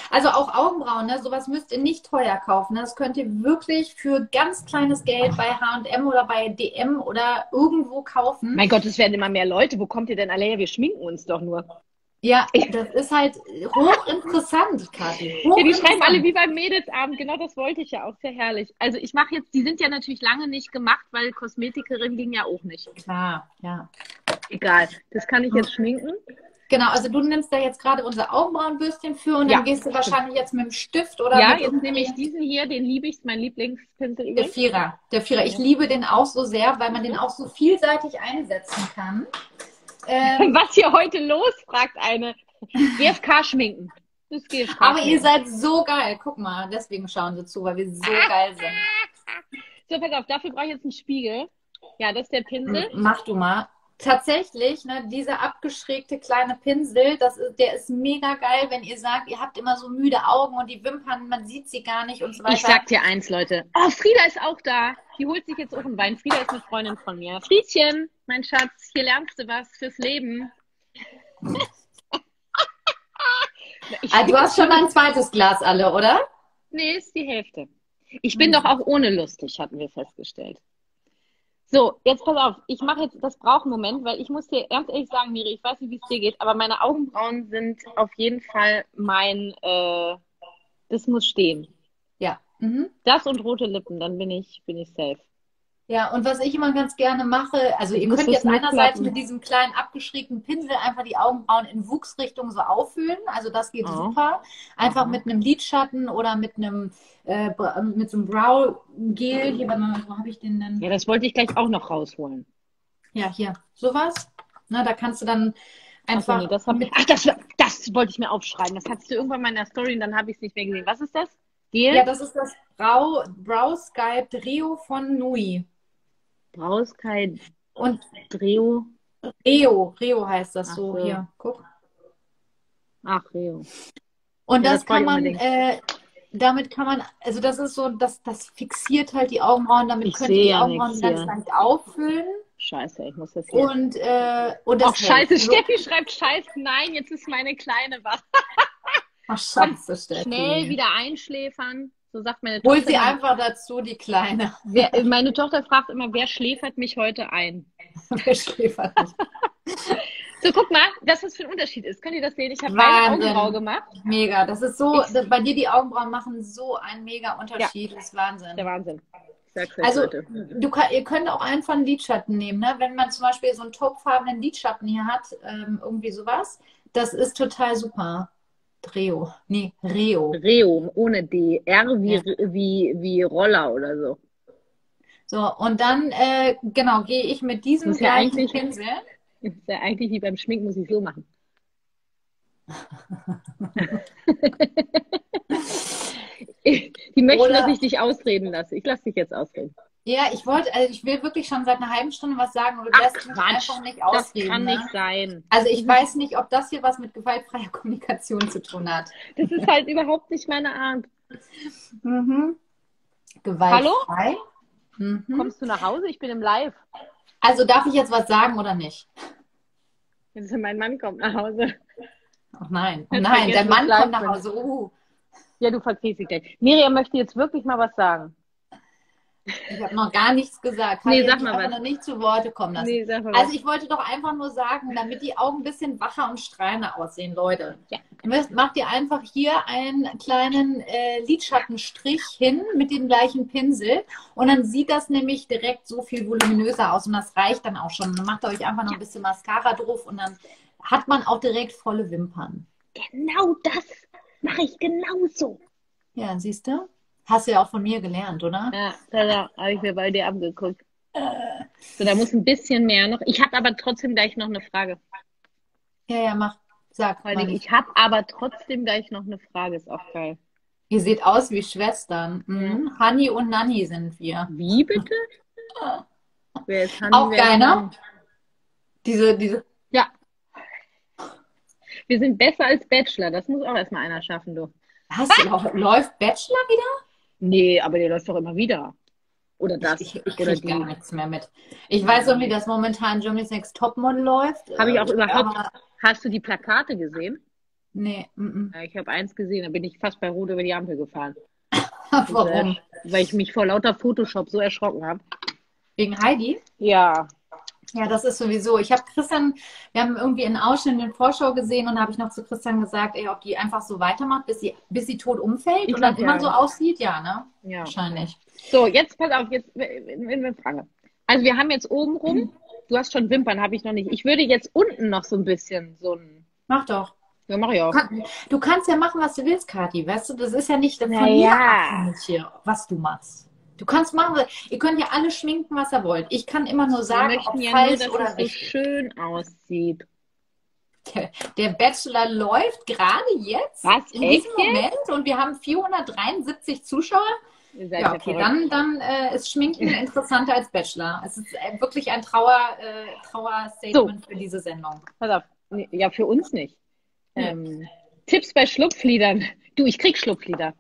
Also auch Augenbrauen, ne? sowas müsst ihr nicht teuer kaufen. Ne? Das könnt ihr wirklich für ganz kleines Geld bei H&M oder bei DM oder irgendwo kaufen. Mein Gott, es werden immer mehr Leute. Wo kommt ihr denn alle her? Wir schminken uns doch nur. Ja, das ist halt hochinteressant, Kathi. Hoch ja, die schreiben alle wie beim Mädelsabend. Genau das wollte ich ja auch. Sehr herrlich. Also ich mache jetzt, die sind ja natürlich lange nicht gemacht, weil Kosmetikerin ging ja auch nicht. Klar, ja. Egal. Das kann ich jetzt schminken. Genau, also du nimmst da jetzt gerade unser Augenbrauenbürstchen für und ja. dann gehst du wahrscheinlich jetzt mit dem Stift oder Ja, jetzt nehme ich diesen hier, den liebe ich, mein Lieblingspinsel übrigens. Der Vierer, der Vierer. Ich liebe den auch so sehr, weil man den auch so vielseitig einsetzen kann. (laughs) Ähm, Was hier heute los, fragt eine. GFK schminken. Das GFK Aber ihr seid so geil. Guck mal, deswegen schauen sie zu, weil wir so geil sind. So, pass auf, dafür brauche ich jetzt einen Spiegel. Ja, das ist der Pinsel. Mach du mal tatsächlich, ne, dieser abgeschrägte kleine Pinsel, das ist, der ist mega geil, wenn ihr sagt, ihr habt immer so müde Augen und die Wimpern, man sieht sie gar nicht und so weiter. Ich sag dir eins, Leute. Oh, Frieda ist auch da. Die holt sich jetzt auch ein Wein. Frieda ist eine Freundin von mir. Friedchen, mein Schatz, hier lernst du was fürs Leben. (laughs) ah, du hast schon ein zweites Glas alle, oder? Nee, ist die Hälfte. Ich bin hm. doch auch ohne lustig, hatten wir festgestellt. So, jetzt pass auf, ich mache jetzt, das braucht einen Moment, weil ich muss dir ganz ehrlich sagen, Miri, ich weiß nicht, wie es dir geht, aber meine Augenbrauen sind auf jeden Fall mein, äh, das muss stehen. Ja. Mhm. Das und rote Lippen, dann bin ich, bin ich safe. Ja, und was ich immer ganz gerne mache, also ihr könnt jetzt einerseits mit diesem kleinen abgeschriebenen Pinsel einfach die Augenbrauen in Wuchsrichtung so auffüllen. Also das geht oh. super. Einfach oh. mit einem Lidschatten oder mit einem äh, mit so einem Brow Gel. Hier, wo habe ich den denn? Ja, das wollte ich gleich auch noch rausholen. Ja, hier, sowas. Na, da kannst du dann einfach. Ach, nee, das, mit... Ach das, das wollte ich mir aufschreiben. Das hattest du irgendwann mal in der Story und dann habe ich es nicht mehr gesehen. Was ist das? Gel? Ja, das ist das Brow, Brow Sculpt Rio von Nui. Brauskei und Dreo. Reo, Reo heißt das so. so. Hier, guck. Ach, Reo. Und ja, das, das kann man, äh, damit kann man, also das ist so, das, das fixiert halt die Augenbrauen, damit ich könnt ihr die Augenbrauen ganz leicht auffüllen. Scheiße, ich muss das hier. Und, äh, und das Ach, scheiße, hält. Steffi schreibt Scheiße, nein, jetzt ist meine Kleine wach. Ach, scheiße, Steffi. Schnell wieder einschläfern. So sagt meine Tochter. Holt sie einfach dazu, die Kleine. Wer, meine Tochter fragt immer, wer schläfert mich heute ein? (laughs) wer schläfert mich? So, guck mal, was das für ein Unterschied ist. Könnt ihr das sehen? Ich habe meine Augenbraue gemacht. Mega. Das ist so, das, bei dir die Augenbrauen machen so einen mega Unterschied. Ja. Das ist Wahnsinn. Der Wahnsinn. Also, du kann, ihr könnt auch einen von Lidschatten nehmen, ne? Wenn man zum Beispiel so einen taubfarbenen Lidschatten hier hat, ähm, irgendwie sowas, das ist total super. Dreo. Nee, Reo. Reo, ohne D. R wie, ja. wie, wie Roller oder so. So, und dann, äh, genau, gehe ich mit diesem gleichen ja Pinsel. Ist ja eigentlich wie beim Schminken, muss ich so machen. (laughs) Die möchten, Oder, dass ich dich ausreden lasse. Ich lasse dich jetzt ausreden. Ja, ich wollte, also ich will wirklich schon seit einer halben Stunde was sagen und du lässt mich einfach nicht ausreden. Das kann ne? nicht sein. Also ich weiß nicht, ob das hier was mit gewaltfreier (laughs) Kommunikation zu tun hat. Das ist halt überhaupt nicht meine Art. Mhm. Gewaltfrei. Hallo? Mhm. Kommst du nach Hause? Ich bin im Live. Also darf ich jetzt was sagen oder nicht? Jetzt mein Mann kommt nach Hause. Oh nein, oh nein, der Mann kommt nach Hause. Uh. Ja, du verziehst dich gleich. Miriam möchte jetzt wirklich mal was sagen. Ich habe noch gar nichts gesagt. Nee, sag mal was. noch nicht zu Worte kommen lassen. Nee, sag mal also ich wollte doch einfach nur sagen, damit die Augen ein bisschen wacher und strahlender aussehen, Leute. Ja. Macht ihr einfach hier einen kleinen äh, Lidschattenstrich hin mit dem gleichen Pinsel und dann sieht das nämlich direkt so viel voluminöser aus und das reicht dann auch schon. Dann macht ihr euch einfach noch ein bisschen Mascara drauf und dann hat man auch direkt volle Wimpern. Genau das mache ich genauso. Ja, siehst du? Hast du ja auch von mir gelernt, oder? Ja, da habe ich mir bei dir abgeguckt. So, da muss ein bisschen mehr noch. Ich habe aber trotzdem gleich noch eine Frage. Ja, ja, mach. Sag. Weil ich, ich habe aber trotzdem gleich noch eine Frage. Ist auch geil. Ihr seht aus wie Schwestern. Mhm. Hani und Nanni sind wir. Wie bitte? (laughs) Wer ist Hanni? Auch geil, ne? Diese, diese. Ja. Wir sind besser als Bachelor. Das muss auch erstmal einer schaffen, du. Was? Läuft Bachelor wieder? Nee, aber der läuft doch immer wieder. Oder das. Ich, ich, oder die. gar nichts mehr mit. Ich weiß irgendwie, dass momentan Germany's Next Topmodel läuft. Habe ich auch überhaupt. Aber... Hast du die Plakate gesehen? Nee. M -m. Ich habe eins gesehen, da bin ich fast bei Rot über die Ampel gefahren. (laughs) Warum? Und, äh, weil ich mich vor lauter Photoshop so erschrocken habe. Wegen Heidi? Ja. Ja, das ist sowieso. Ich habe Christian, wir haben irgendwie einen Ausschnitt in der Vorschau gesehen und habe ich noch zu Christian gesagt, ey, ob die einfach so weitermacht, bis sie, bis sie tot umfällt ich und dann ja. immer so aussieht, ja, ne? Ja. Wahrscheinlich. So, jetzt pass auf, jetzt eine Frage. Also wir haben jetzt oben rum, mhm. du hast schon Wimpern, habe ich noch nicht. Ich würde jetzt unten noch so ein bisschen so ein. Mach doch. Ja, mach ich auch. Du kannst ja machen, was du willst, Kathi. Weißt du, das ist ja nicht von naja. mir hier, was du machst. Du kannst machen, ihr könnt ja alle schminken, was ihr wollt. Ich kann immer nur sagen, ob ja falsch nur, dass oder es so schön aussieht. Der, der, Bachelor läuft gerade jetzt was, in diesem Moment jetzt? und wir haben 473 Zuschauer. Ja, okay, dann, dann äh, ist Schminken (laughs) interessanter als Bachelor. Es ist äh, wirklich ein Trauer, äh, Trauer-Statement so. für diese Sendung. Pass auf, ja, für uns nicht. Ähm, Tipps bei Schlupfliedern. Du, ich krieg Schlupflieder.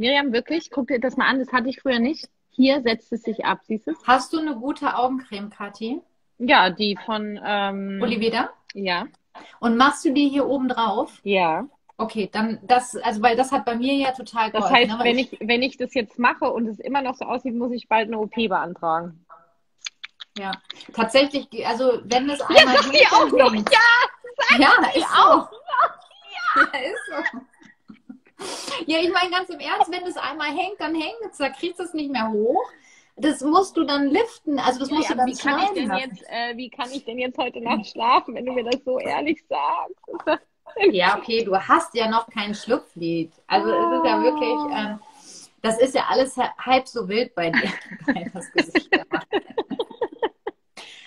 Miriam, wirklich, guck dir das mal an, das hatte ich früher nicht. Hier setzt es sich ab, siehst du Hast du eine gute Augencreme, Kathi? Ja, die von ähm, Oliveda? Ja. Und machst du die hier oben drauf? Ja. Okay, dann das, also weil das hat bei mir ja total geholfen. Das heißt, ne? wenn ich, wenn ich das jetzt mache und es immer noch so aussieht, muss ich bald eine OP beantragen. Ja, tatsächlich, also wenn es einmal. Ja, die auch noch, ja! ja, ist auch. (laughs) Ja. ja, ist so. Ja, ich meine ganz im Ernst, wenn das einmal hängt, dann hängt es, da kriegst du es nicht mehr hoch. Das musst du dann liften, also das musst ja, du dann wie kann ich denn jetzt, äh, Wie kann ich denn jetzt heute Nacht schlafen, wenn du mir das so ehrlich sagst? (laughs) ja, okay, du hast ja noch kein Schlupflied. Also es ist ja wirklich, ähm, das ist ja alles halb so wild bei dir. (laughs)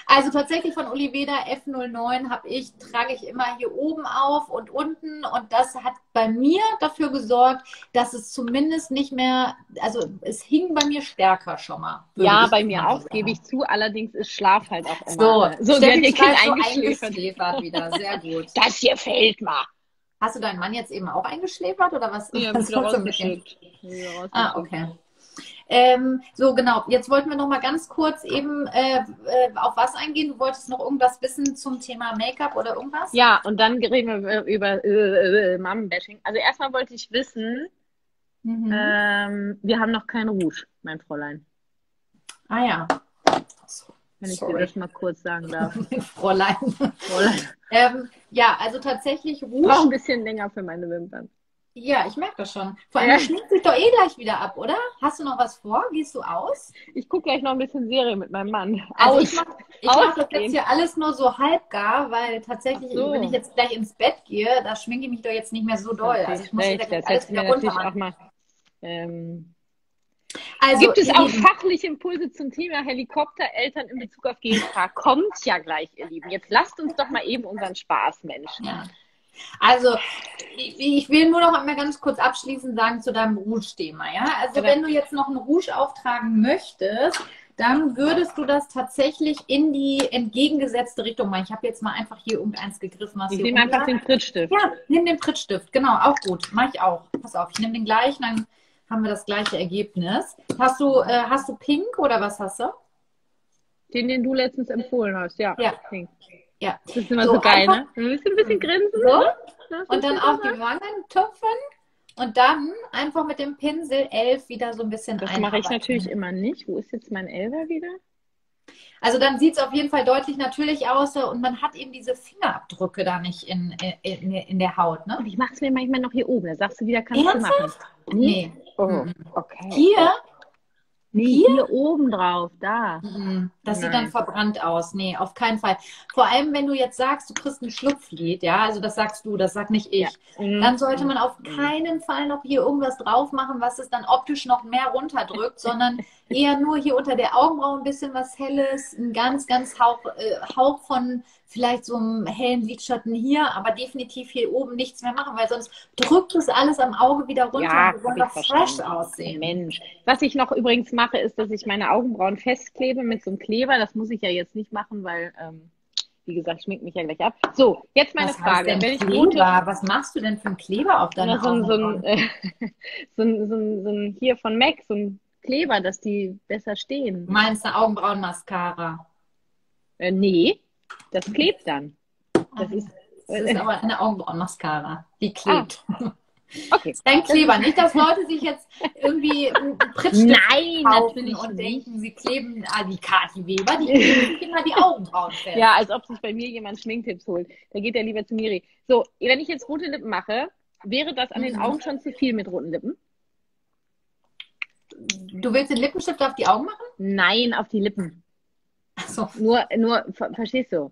also tatsächlich von Oliveda F09 habe ich, trage ich immer hier oben auf und unten und das hat bei mir dafür gesorgt, dass es zumindest nicht mehr, also es hing bei mir stärker schon mal. Ja, bei mir auch, gebe ich zu. Allerdings ist Schlaf halt auch immer. So, so wird ihr Kind eingeschläfert. eingeschläfert wieder. Sehr gut. (laughs) Das hier fällt mal. Hast du deinen Mann jetzt eben auch eingeschläfert oder was? Ja, was wieder rausgeschickt. Ah, okay. Ähm, so, genau. Jetzt wollten wir noch mal ganz kurz eben äh, äh, auf was eingehen. Du wolltest noch irgendwas wissen zum Thema Make-up oder irgendwas? Ja, und dann reden wir über äh, äh, Mom-Bashing. Also erstmal wollte ich wissen, mhm. ähm, wir haben noch kein Rouge, mein Fräulein. Ah ja. Wenn ich Sorry. dir das mal kurz sagen darf. (laughs) Fräulein. Fräulein. Ähm, ja, also tatsächlich Rouge. Ich brauche ein bisschen länger für meine Wimpern. Ja, ich merke das schon. Vor allem, ja. du schminkst dich doch eh gleich wieder ab, oder? Hast du noch was vor? Gehst du aus? Ich gucke gleich noch ein bisschen Serie mit meinem Mann. Also aus. ich mache mach das jetzt hier alles nur so halbgar, weil tatsächlich, so. wenn ich jetzt gleich ins Bett gehe, da schminke ich mich doch jetzt nicht mehr so doll. Also ich muss jetzt gleich alles wieder runter machen. Mal, ähm, also, Gibt es auch fachliche Impulse zum Thema Helikoptereltern in Bezug auf GFK? Kommt ja gleich, ihr Lieben. Jetzt lasst uns doch mal eben unseren Spaß, Mensch. Ja. Also, ich, will nur noch einmal ganz kurz abschließend sagen zu deinem Rouge-Thema. Ja? Also, ja. wenn du jetzt noch einen Rouge auftragen möchtest, dann würdest du das tatsächlich in die entgegengesetzte Richtung machen. Ich habe jetzt mal einfach hier irgendeins gegriffen. Was ich nehme einfach den Prittstift. Ja, nimm den Prittstift. Genau, auch gut. Mache ich auch. Pass auf, ich nehme den gleichen, dann haben wir das gleiche Ergebnis. Hast du, äh, hast du Pink oder was hast du? Den, den du letztens empfohlen hast, ja. Ja. Pink. Ja. Das ist immer so, so geil, ne? Du musst ein bisschen grinsen. So. Ne? Und dann auch die Wangen tupfen. Und dann einfach mit dem Pinsel 11 wieder so ein bisschen Das mache ich natürlich immer nicht. Wo ist jetzt mein Elfer wieder? Also dann sieht es auf jeden Fall deutlich natürlich aus und man hat eben diese Fingerabdrücke da nicht in, in, in der Haut. Ne? Und ich mache es mir manchmal noch hier oben. Da sagst du wieder, kannst Ernsthaft? du machen. Nee. Oh, okay. Hier Nee, hier? hier oben drauf, da. Mhm. Das Nein. sieht dann verbrannt aus. Nee, auf keinen Fall. Vor allem, wenn du jetzt sagst, du kriegst ein Schlupflied, ja, also das sagst du, das sag nicht ich, ja. dann sollte man auf mhm. keinen Fall noch hier irgendwas drauf machen, was es dann optisch noch mehr runterdrückt, sondern eher nur hier unter der Augenbraue ein bisschen was Helles, ein ganz, ganz Hauch, äh, Hauch von vielleicht so einem hellen Lidschatten hier, aber definitiv hier oben nichts mehr machen, weil sonst drückt es alles am Auge wieder runter ja, und wir wollen fresh aussehen. Mensch. Was ich noch übrigens mache, ist, dass ich meine Augenbrauen festklebe mit so einem Kleber. Das muss ich ja jetzt nicht machen, weil, ähm, wie gesagt, schminkt mich ja gleich ab. So, jetzt meine Was Frage. Heißt denn Kleber? Rote... Was machst du denn für einen Kleber auf deiner so, ein, so, ein, (laughs) so, ein, so, ein, so ein hier von MAC, so ein Kleber, dass die besser stehen. Meinst du Augenbrauenmascara? Äh, nee. Das klebt dann. Das ist, das ist aber eine Augenbrauenmascara. Die klebt. Ah. Okay. (laughs) Ein Kleber. Nicht, dass Leute sich jetzt irgendwie Prittstift Nein, natürlich und nicht. denken, sie kleben ah, die Kati Weber, die kleben immer die Augenbrauen fest. Ja, als ob sich bei mir jemand Schminktipps holt. Da geht er lieber zu Miri. So, wenn ich jetzt rote Lippen mache, wäre das an den mhm. Augen schon zu viel mit roten Lippen? Du willst den Lippenstift auf die Augen machen? Nein, auf die Lippen. So. Nur, nur, verstehst du?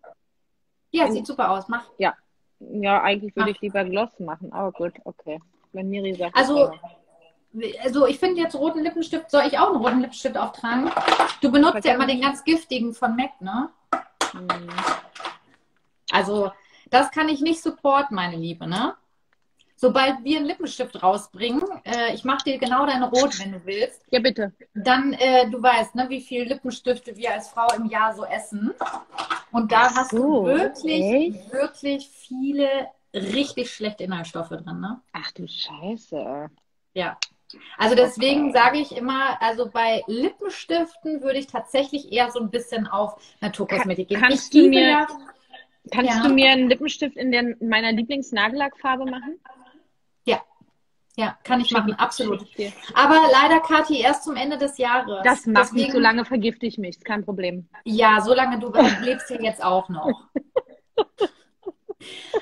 Ja, sieht super aus. Mach. Ja. Ja, eigentlich würde ich lieber Gloss machen, aber gut, okay. Wenn Miri sagt. Also, also ich finde jetzt roten Lippenstift, soll ich auch einen roten Lippenstift auftragen? Du benutzt ja immer den ganz giftigen von MAC, ne? Hm. Also, das kann ich nicht supporten, meine Liebe, ne? Sobald wir einen Lippenstift rausbringen, äh, ich mache dir genau dein Rot, wenn du willst. Ja, bitte. Dann, äh, du weißt, ne, wie viele Lippenstifte wir als Frau im Jahr so essen. Und da so, hast du wirklich, echt? wirklich viele richtig schlechte Inhaltsstoffe drin, ne? Ach du Scheiße. Ja. Also deswegen sage ich immer, also bei Lippenstiften würde ich tatsächlich eher so ein bisschen auf Naturkosmetik gehen. Kannst du mir, ja, kannst ja. du mir einen Lippenstift in, der, in meiner Lieblingsnagellackfarbe machen? Ja. Kann ich machen, absolut. Aber leider, Kathi, erst zum Ende des Jahres. Das macht Deswegen, nicht, so lange vergifte ich mich, ist kein Problem. Ja, so lange, du lebst ja jetzt auch noch. (laughs)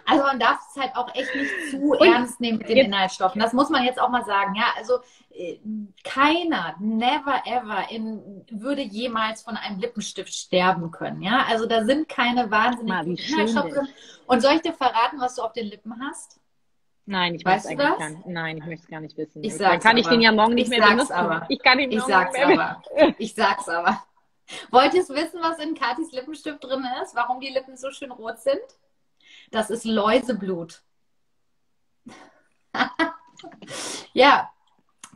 Also man darf es halt auch echt nicht zu Und ernst nehmen mit den Inhaltsstoffen. Das muss man jetzt auch mal sagen. Ja, also äh, keiner, never ever in, würde jemals von einem Lippenstift sterben können. Ja, also da sind keine wahnsinnigen Inhaltsstoffe drin. Und soll ich dir verraten, was du auf den Lippen hast? Nein, ich weiß eigentlich gar nicht. Nein, ich möchte es gar nicht wissen. Ich Dann kann aber. ich den ja morgen nicht ich mehr benutzen. Aber. Ich kann ihn ich sag's aber. Ich sag's aber. Wollt ihr wissen, was in Katis Lippenstift drin ist? Warum die Lippen so schön rot sind? Das ist Läuseblut. (laughs) ja,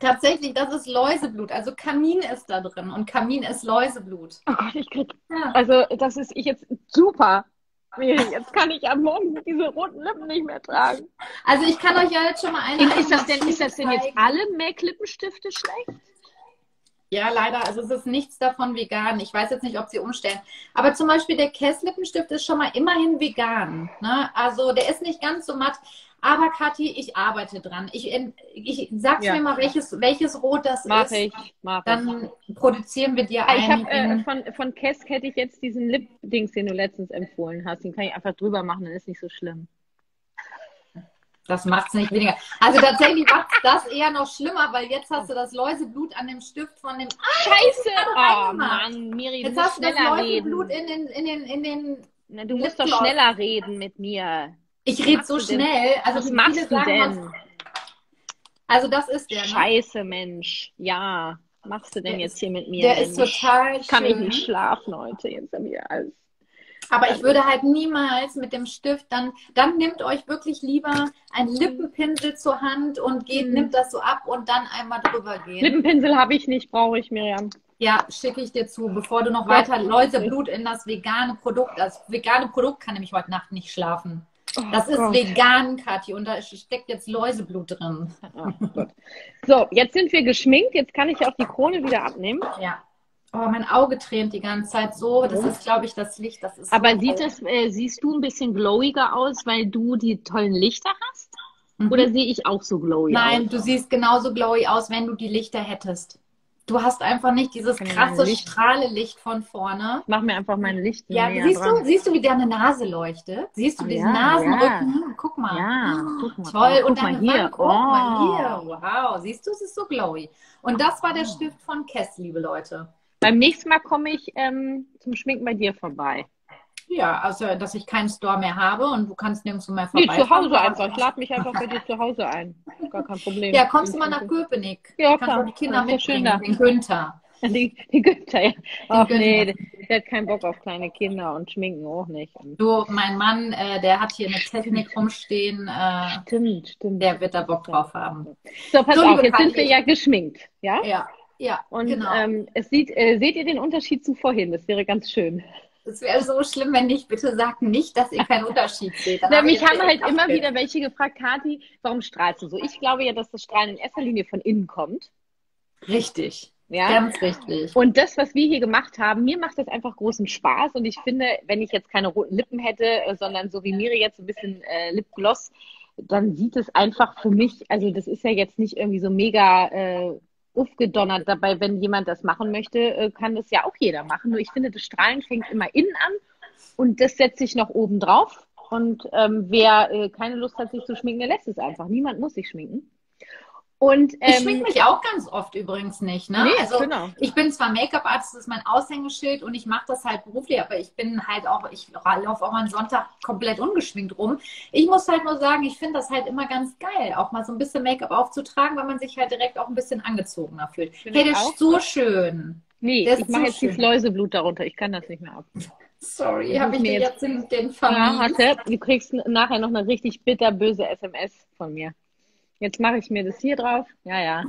tatsächlich, das ist Läuseblut. Also Kamin ist da drin und Kamin ist Läuseblut. Oh Gott, ich krieg. Ja. Also, das ist ich jetzt super. Jetzt kann ich am Morgen diese roten Lippen nicht mehr tragen. Also ich kann euch ja jetzt schon mal eine. Ist das denn, ist das denn jetzt alle Make-Lippenstifte schlecht? Ja, leider. Also es ist nichts davon vegan. Ich weiß jetzt nicht, ob sie umstellen. Aber zum Beispiel der Kess-Lippenstift ist schon mal immerhin vegan. Ne? Also der ist nicht ganz so matt. Aber Kathi, ich arbeite dran. Ich, ich sag's ja. mir mal, welches, welches Rot das mach ist. Ich, mach Dann ich. produzieren wir dir ah, Ich habe äh, von, von Kesk hätte ich jetzt diesen Lip-Dings, den du letztens empfohlen hast. Den kann ich einfach drüber machen, dann ist nicht so schlimm. Das macht es nicht weniger. Also tatsächlich macht es das eher noch schlimmer, weil jetzt hast du das Läuseblut an dem Stift von dem. Ah, Scheiße! Oh Mann, Miri, du jetzt hast du das Läuseblut in den, in den, in den. Na, du musst doch schneller reden mit mir. Ich rede so schnell. Also was machst du denn? also das ist der. Ne? Scheiße, Mensch. Ja. Machst du denn der jetzt hier mit mir? Der ist total schön. Kann ich nicht schlafen heute. Jetzt haben wir alles. Aber ich würde halt niemals mit dem Stift dann, dann nimmt euch wirklich lieber einen Lippenpinsel zur Hand und geht, mhm. nimmt das so ab und dann einmal drüber gehen. Lippenpinsel habe ich nicht, brauche ich, Miriam. Ja, schicke ich dir zu, bevor du noch weiter Läuseblut in das vegane Produkt, das vegane Produkt kann nämlich heute Nacht nicht schlafen. Oh das ist Gott. vegan, Kathi, und da steckt jetzt Läuseblut drin. Oh so, jetzt sind wir geschminkt, jetzt kann ich auch die Krone wieder abnehmen. Ja. Oh, mein Auge tränt die ganze Zeit so. Das ist, glaube ich, das Licht. Das ist Aber so sieht das, äh, siehst du ein bisschen glowiger aus, weil du die tollen Lichter hast? Mhm. Oder sehe ich auch so glowy Nein, aus? Nein, du siehst genauso glowy aus, wenn du die Lichter hättest. Du hast einfach nicht dieses krasse Strahlelicht von vorne. Ich mach mir einfach mein Licht. Ja, siehst dran. du, siehst du, wie deine Nase leuchtet? Siehst du diesen ja, Nasenrücken? Ja. Guck mal. Ja, guck mal. Toll. Guck und deine mal hier. Guck oh. mal hier. Wow. Siehst du, es ist so glowy. Und das war der Stift von Kess, liebe Leute. Beim nächsten Mal komme ich ähm, zum Schminken bei dir vorbei. Ja, also dass ich keinen Store mehr habe und du kannst nirgendwo mehr vorbei. Nee, zu Hause einfach. Ich lade mich einfach bei dir zu Hause ein. Gar kein Problem. Ja, kommst du mal nach Köpenick? Ja, klar. Kannst du die Kinder mitbringen, den Günther. (laughs) Die, die Günther, ja. Ach nee, der, hat keinen Bock auf kleine Kinder und Schminken auch nicht. Du, mein Mann, äh, der hat hier eine Technik rumstehen. Äh, stimmt, stimmt. Der wird da Bock drauf haben. So, pass so, auf, jetzt sind wir ja geschminkt, ja? Ja. Ja, und genau. ähm, es sieht, äh, seht ihr den Unterschied zu vorhin? Das wäre ganz schön. Es wäre so schlimm, wenn nicht. Bitte sagt nicht, dass ihr keinen Unterschied seht. Na, mich haben halt immer wieder welche gefragt, Kathi, warum strahlst du so? Ich glaube ja, dass das Strahlen in erster Linie von innen kommt. Richtig. Ja? Ganz richtig. Und das, was wir hier gemacht haben, mir macht das einfach großen Spaß. Und ich finde, wenn ich jetzt keine roten Lippen hätte, äh, sondern so wie Miri jetzt ein bisschen äh, Lipgloss, dann sieht es einfach für mich, also das ist ja jetzt nicht irgendwie so mega äh, aufgedonnert dabei, wenn jemand das machen möchte, äh, kann das ja auch jeder machen. Nur ich finde, das Strahlen fängt immer innen an und das setze ich noch oben drauf. Und ähm, wer äh, keine Lust hat, sich zu schminken, der lässt es einfach. Niemand muss sich schminken. Und, ähm, ich schminke mich auch ganz oft übrigens nicht. Ne? Nee, also genau. ich bin zwar Make-up-Artist, das ist mein Aushängeschild und ich mache das halt beruflich, aber ich bin halt auch, ich laufe auch mal einen Sonntag komplett ungeschminkt rum. Ich muss halt nur sagen, ich finde das halt immer ganz geil, auch mal so ein bisschen Make-up aufzutragen, weil man sich halt direkt auch ein bisschen angezogener fühlt. Find hey, der ist so schön. Nee, der ich mache so jetzt schön. Läuseblut darunter. Ich kann das nicht mehr ab. Sorry, habe ich dir jetzt den, den Ja, hatte. Du kriegst nachher noch eine richtig bitterböse SMS von mir. Jetzt mache ich mir das hier drauf. Ja, ja.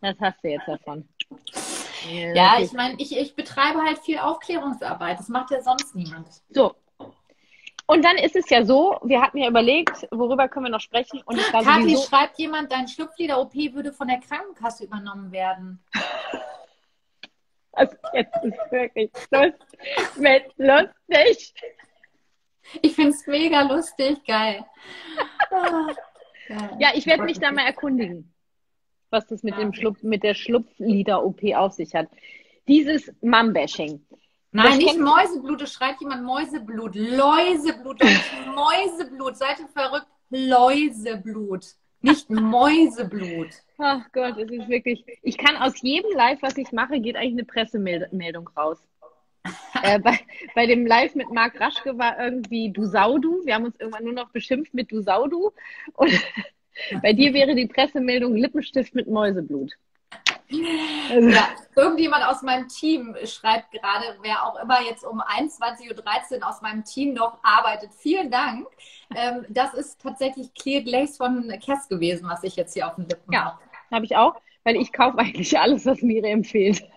Das hast du jetzt davon. Ja, ja ich meine, ich, ich betreibe halt viel Aufklärungsarbeit. Das macht ja sonst niemand. So. Und dann ist es ja so, wir hatten ja überlegt, worüber können wir noch sprechen. Und es war Kathi, sowieso... schreibt jemand, dein Schlupflieder-OP würde von der Krankenkasse übernommen werden. (laughs) Das jetzt ist wirklich lustig. lustig. Ich finde es mega lustig, geil. Ja, ich werde mich da mal erkundigen, was das mit, dem Schlupf, mit der Schlupflieder-OP auf sich hat. Dieses Mum-Bashing. Nein, nicht Mäuseblut, es schreibt jemand Mäuseblut. Läuseblut, (laughs) Mäuseblut. Seid ihr verrückt? Läuseblut. Nicht Mäuseblut. Ach Gott, es ist wirklich. Ich kann aus jedem Live, was ich mache, geht eigentlich eine Pressemeldung raus (laughs) äh, bei, bei dem Live mit Marc Raschke war irgendwie Du Saudu. Wir haben uns irgendwann nur noch beschimpft mit Du Saudu. Und (laughs) bei dir wäre die Pressemeldung Lippenstift mit Mäuseblut. Ja, irgendjemand aus meinem Team schreibt gerade, wer auch immer jetzt um 21.13 Uhr aus meinem Team noch arbeitet. Vielen Dank. Ähm, das ist tatsächlich Clear Glaze von Kess gewesen, was ich jetzt hier auf den Lippen ja, habe. habe ich auch, weil ich kaufe eigentlich alles, was Mire empfiehlt. (laughs)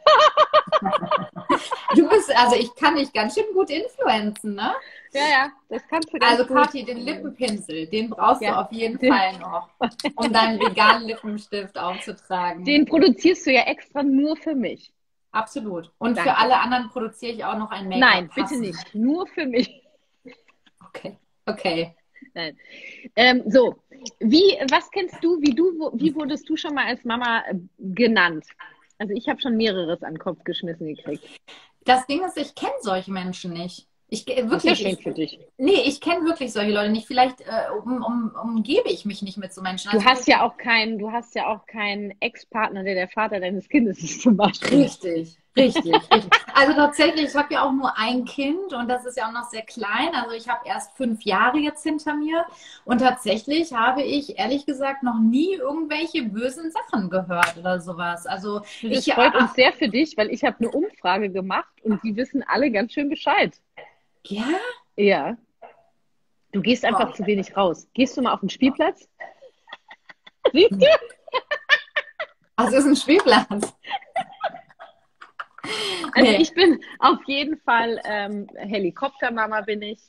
Du bist, also ich kann dich ganz schön gut influenzen, ne? Ja, ja, das kannst du ganz Also Kathi, den Lippenpinsel, den brauchst ja. du auf jeden Fall noch, um deinen veganen Lippenstift aufzutragen. Den produzierst du ja extra nur für mich. Absolut. Und Danke. für alle anderen produziere ich auch noch ein Make-up. Nein, bitte nicht. Nur für mich. Okay, okay. Nein. Ähm, so, wie, was kennst du, wie du, wie wurdest du schon mal als Mama äh, genannt? Also ich habe schon mehreres an den Kopf geschmissen gekriegt. Das Ding ist, ich kenne solche Menschen nicht. Ich äh, wirklich. schön für dich. Nee, ich kenne wirklich solche Leute nicht. Vielleicht äh, um, um, umgebe ich mich nicht mit so Menschen. Also du hast ja auch keinen, du hast ja auch keinen Ex-Partner, der der Vater deines Kindes ist zum Beispiel. Richtig, richtig, richtig. Also tatsächlich, ich habe ja auch nur ein Kind und das ist ja auch noch sehr klein. Also ich habe erst fünf Jahre jetzt hinter mir und tatsächlich habe ich ehrlich gesagt noch nie irgendwelche bösen Sachen gehört oder sowas. Also das ich freut uns sehr für dich, weil ich habe eine Umfrage gemacht und die wissen alle ganz schön Bescheid. Ja? Ja. Du gehst einfach oh. zu wenig raus. Gehst du mal auf den Spielplatz? Siehst du? (laughs) Was ist ein Spielplatz? (laughs) Also nee. ich bin auf jeden Fall ähm, Helikoptermama bin ich.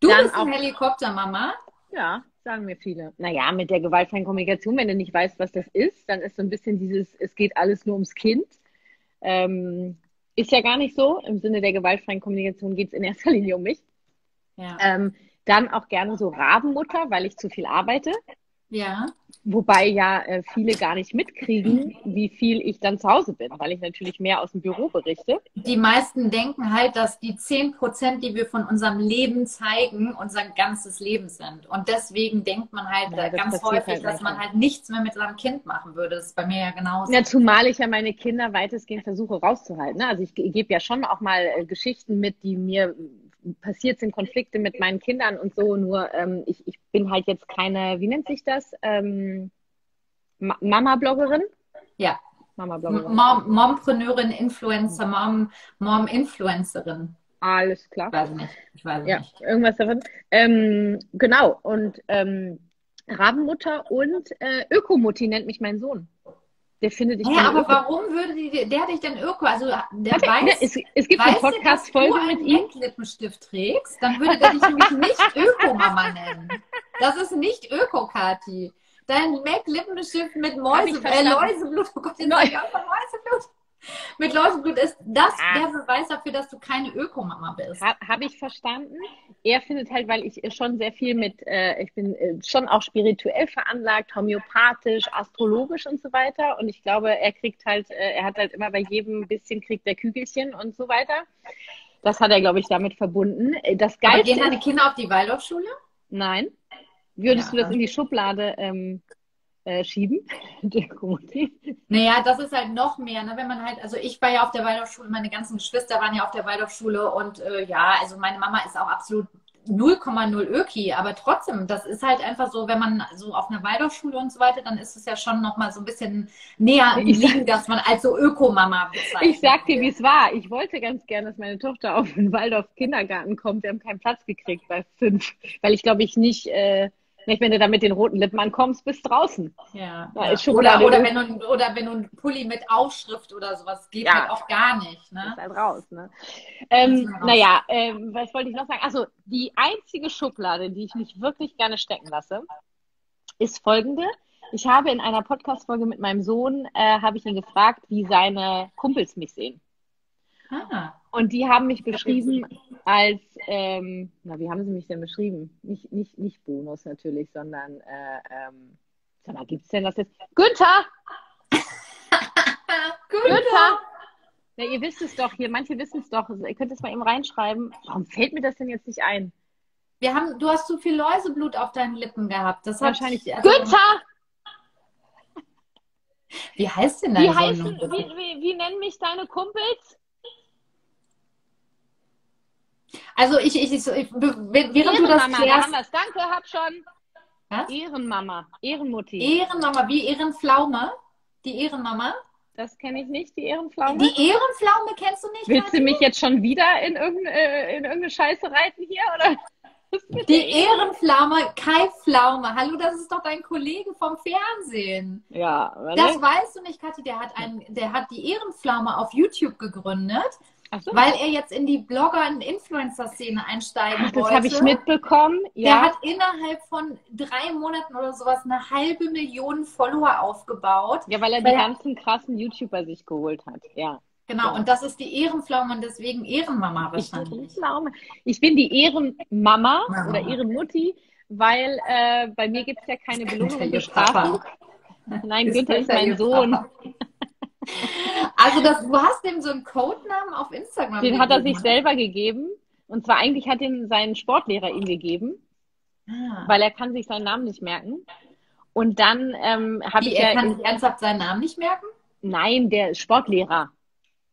Du Dann bist eine Helikoptermama? Ja, sagen mir viele. Naja, mit der gewaltfreien Kommunikation, wenn du nicht weißt, was das ist, dann ist so ein bisschen dieses, es geht alles nur ums Kind. Ähm, ist ja gar nicht so. Im Sinne der gewaltfreien Kommunikation geht es in erster Linie um mich. Ja. Ähm, dann auch gerne so Rabenmutter, weil ich zu viel arbeite. Ja. Wobei ja äh, viele gar nicht mitkriegen, wie viel ich dann zu Hause bin, weil ich natürlich mehr aus dem Büro berichte. Die meisten denken halt, dass die 10 Prozent, die wir von unserem Leben zeigen, unser ganzes Leben sind. Und deswegen denkt man halt ja, ganz häufig, halt dass man halt nichts mehr mit seinem Kind machen würde. Das ist bei mir ja genauso. Ja, zumal ich ja meine Kinder weitestgehend versuche rauszuhalten. Ne? Also ich, ich gebe ja schon auch mal äh, Geschichten mit, die mir passiert sind Konflikte mit meinen Kindern und so, nur ähm, ich, ich bin halt jetzt keine, wie nennt sich das? Ähm, Mama-Bloggerin? Ja. Mama-Bloggerin. Mom, Mompreneurin, Influencer, Mom, Mom-Influencerin. Alles klar. Ich weiß nicht. Ich weiß ja, nicht. Irgendwas davon. Ähm, genau. Und ähm, Rabenmutter und äh, Ökomutti nennt mich mein Sohn. Der findet dich Ja, aber Öko. warum würde die, der dich denn Öko? Also der Warte, weiß, es, es gibt eine Podcast-Folge mit ihm. Lippenstift trägst, dann würde der dich nämlich nicht (laughs) Öko-Mama nennen. Das ist nicht Öko-Kati. Dein MAC-Lippenstift mit Mäuse, äh, Läuseblut. Oh Gott, jetzt Neu. Mäuseblut mit Läuseblut ist das ah. der Beweis dafür, dass du keine Ökomama bist. Ha, Habe ich verstanden. Er findet halt, weil ich schon sehr viel mit, äh, ich bin äh, schon auch spirituell veranlagt, homöopathisch, astrologisch und so weiter. Und ich glaube, er kriegt halt, äh, er hat halt immer bei jedem bisschen kriegt der Kügelchen und so weiter. Das hat er, glaube ich, damit verbunden. Äh, das Geilste Aber gehen deine Kinder auf die Waldorfschule? Nein. Würdest ja. du das in die Schublade ähm, äh, schieben, (laughs) der Naja, das ist halt noch mehr, ne? wenn man halt, also ich war ja auf der Waldorfschule, meine ganzen Geschwister waren ja auf der Waldorfschule und äh, ja, also meine Mama ist auch absolut 0,0 Öki, aber trotzdem, das ist halt einfach so, wenn man so auf einer Waldorfschule und so weiter, dann ist es ja schon nochmal so ein bisschen näher liegen, dass man als so Ökomama bezeichnet. Ich sag dir, wie es war. Ich wollte ganz gerne, dass meine Tochter auf den Waldorf Kindergarten kommt. Wir haben keinen Platz gekriegt bei fünf, weil ich glaube ich nicht äh, nicht, wenn du da mit den roten Lippen ankommst, bis draußen. Ja. ja. Oder, oder, wenn du, oder wenn du einen Pulli mit Aufschrift oder sowas geht ja. halt auch gar nicht. Ne? Ist halt raus. Ne? Ähm, naja, ähm, was wollte ich noch sagen? Also die einzige Schublade, die ich mich wirklich gerne stecken lasse, ist folgende. Ich habe in einer Podcast-Folge mit meinem Sohn, äh, habe ich ihn gefragt, wie seine Kumpels mich sehen. Ah. Und die haben mich beschrieben als, ähm, na, wie haben sie mich denn beschrieben? Nicht, nicht, nicht Bonus natürlich, sondern, äh, ähm, sag mal, gibt's denn das jetzt? Günther! (laughs) Günther! Günther! Ja, ihr wisst es doch hier, manche wissen es doch. Ihr könnt es mal eben reinschreiben. Warum fällt mir das denn jetzt nicht ein? Wir haben, du hast zu viel Läuseblut auf deinen Lippen gehabt. Das Wahrscheinlich. Hat, also, Günther! Wie heißt denn dein wie, heißen, wie, wie, wie nennen mich deine Kumpels? Also ich, ich, ich, ich während du das klärst... Da Danke, hab schon. Was? Ehrenmama, Ehrenmutti. Ehrenmama, wie Ehrenpflaume? Die Ehrenmama? Das kenne ich nicht, die Ehrenpflaume. Die Ehrenpflaume kennst du nicht? Willst du mich jetzt schon wieder in irgendeine, äh, in irgendeine Scheiße reiten hier, oder? (laughs) Die Ehrenpflaume, Kai Pflaume. Hallo, das ist doch dein Kollege vom Fernsehen. Ja. Das weißt du nicht, Kathi. Der hat, ein, der hat die Ehrenpflaume auf YouTube gegründet. So. Weil er jetzt in die Blogger- und Influencer-Szene einsteigen Ach, das wollte. Das habe ich mitbekommen. Ja. Der hat innerhalb von drei Monaten oder sowas eine halbe Million Follower aufgebaut. Ja, weil er weil die ganzen krassen YouTuber sich geholt hat. Ja. Genau, ja. und das ist die Ehrenpflaume und deswegen Ehrenmama wahrscheinlich. Ich, bin die Ehrenmama Mama. oder Ehrenmutti, weil äh, bei mir gibt es ja keine Belohnung und Bestrafung. Nein, Günther ist mein Sohn. Also das, du hast dem so einen Codenamen auf Instagram Den gegeben. hat er sich selber gegeben. Und zwar eigentlich hat ihn sein Sportlehrer ihm gegeben, ah. weil er kann sich seinen Namen nicht merken. Und dann ähm, habe ich er ja... kann sich ernsthaft seinen Namen nicht merken? Nein, der Sportlehrer.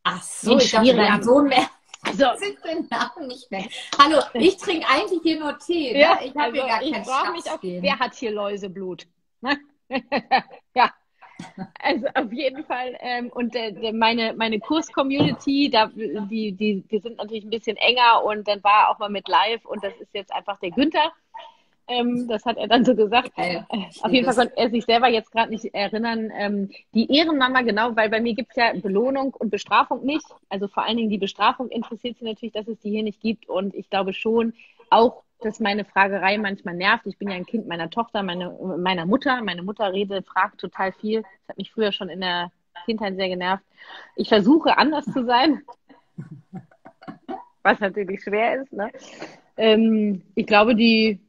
Ach so, ich dachte, dein Sohn merkt so. (laughs) den Namen nicht mehr. Hallo, ich trinke eigentlich hier nur Tee. Ne? Ja, Ich habe also hier gar keinen mich auf, Wer hat hier Läuseblut? (laughs) (laughs) Also auf jeden Fall. Ähm, und äh, meine, meine Kurs-Community, die, die, die sind natürlich ein bisschen enger und dann war auch mal mit live und das ist jetzt einfach der Günther. Ähm, das hat er dann so gesagt. Äh, auf jeden Fall konnte er sich selber jetzt gerade nicht erinnern. Ähm, die Ehrenmama, genau, weil bei mir gibt es ja Belohnung und Bestrafung nicht. Also vor allen Dingen die Bestrafung interessiert sie natürlich, dass es die hier nicht gibt. Und ich glaube schon, auch dass meine Fragerei manchmal nervt. Ich bin ja ein Kind meiner Tochter, meine, meiner Mutter. Meine Mutter redet, fragt total viel. Das hat mich früher schon in der Kindheit sehr genervt. Ich versuche anders zu sein, was natürlich schwer ist. Ne? Ähm, ich glaube, die,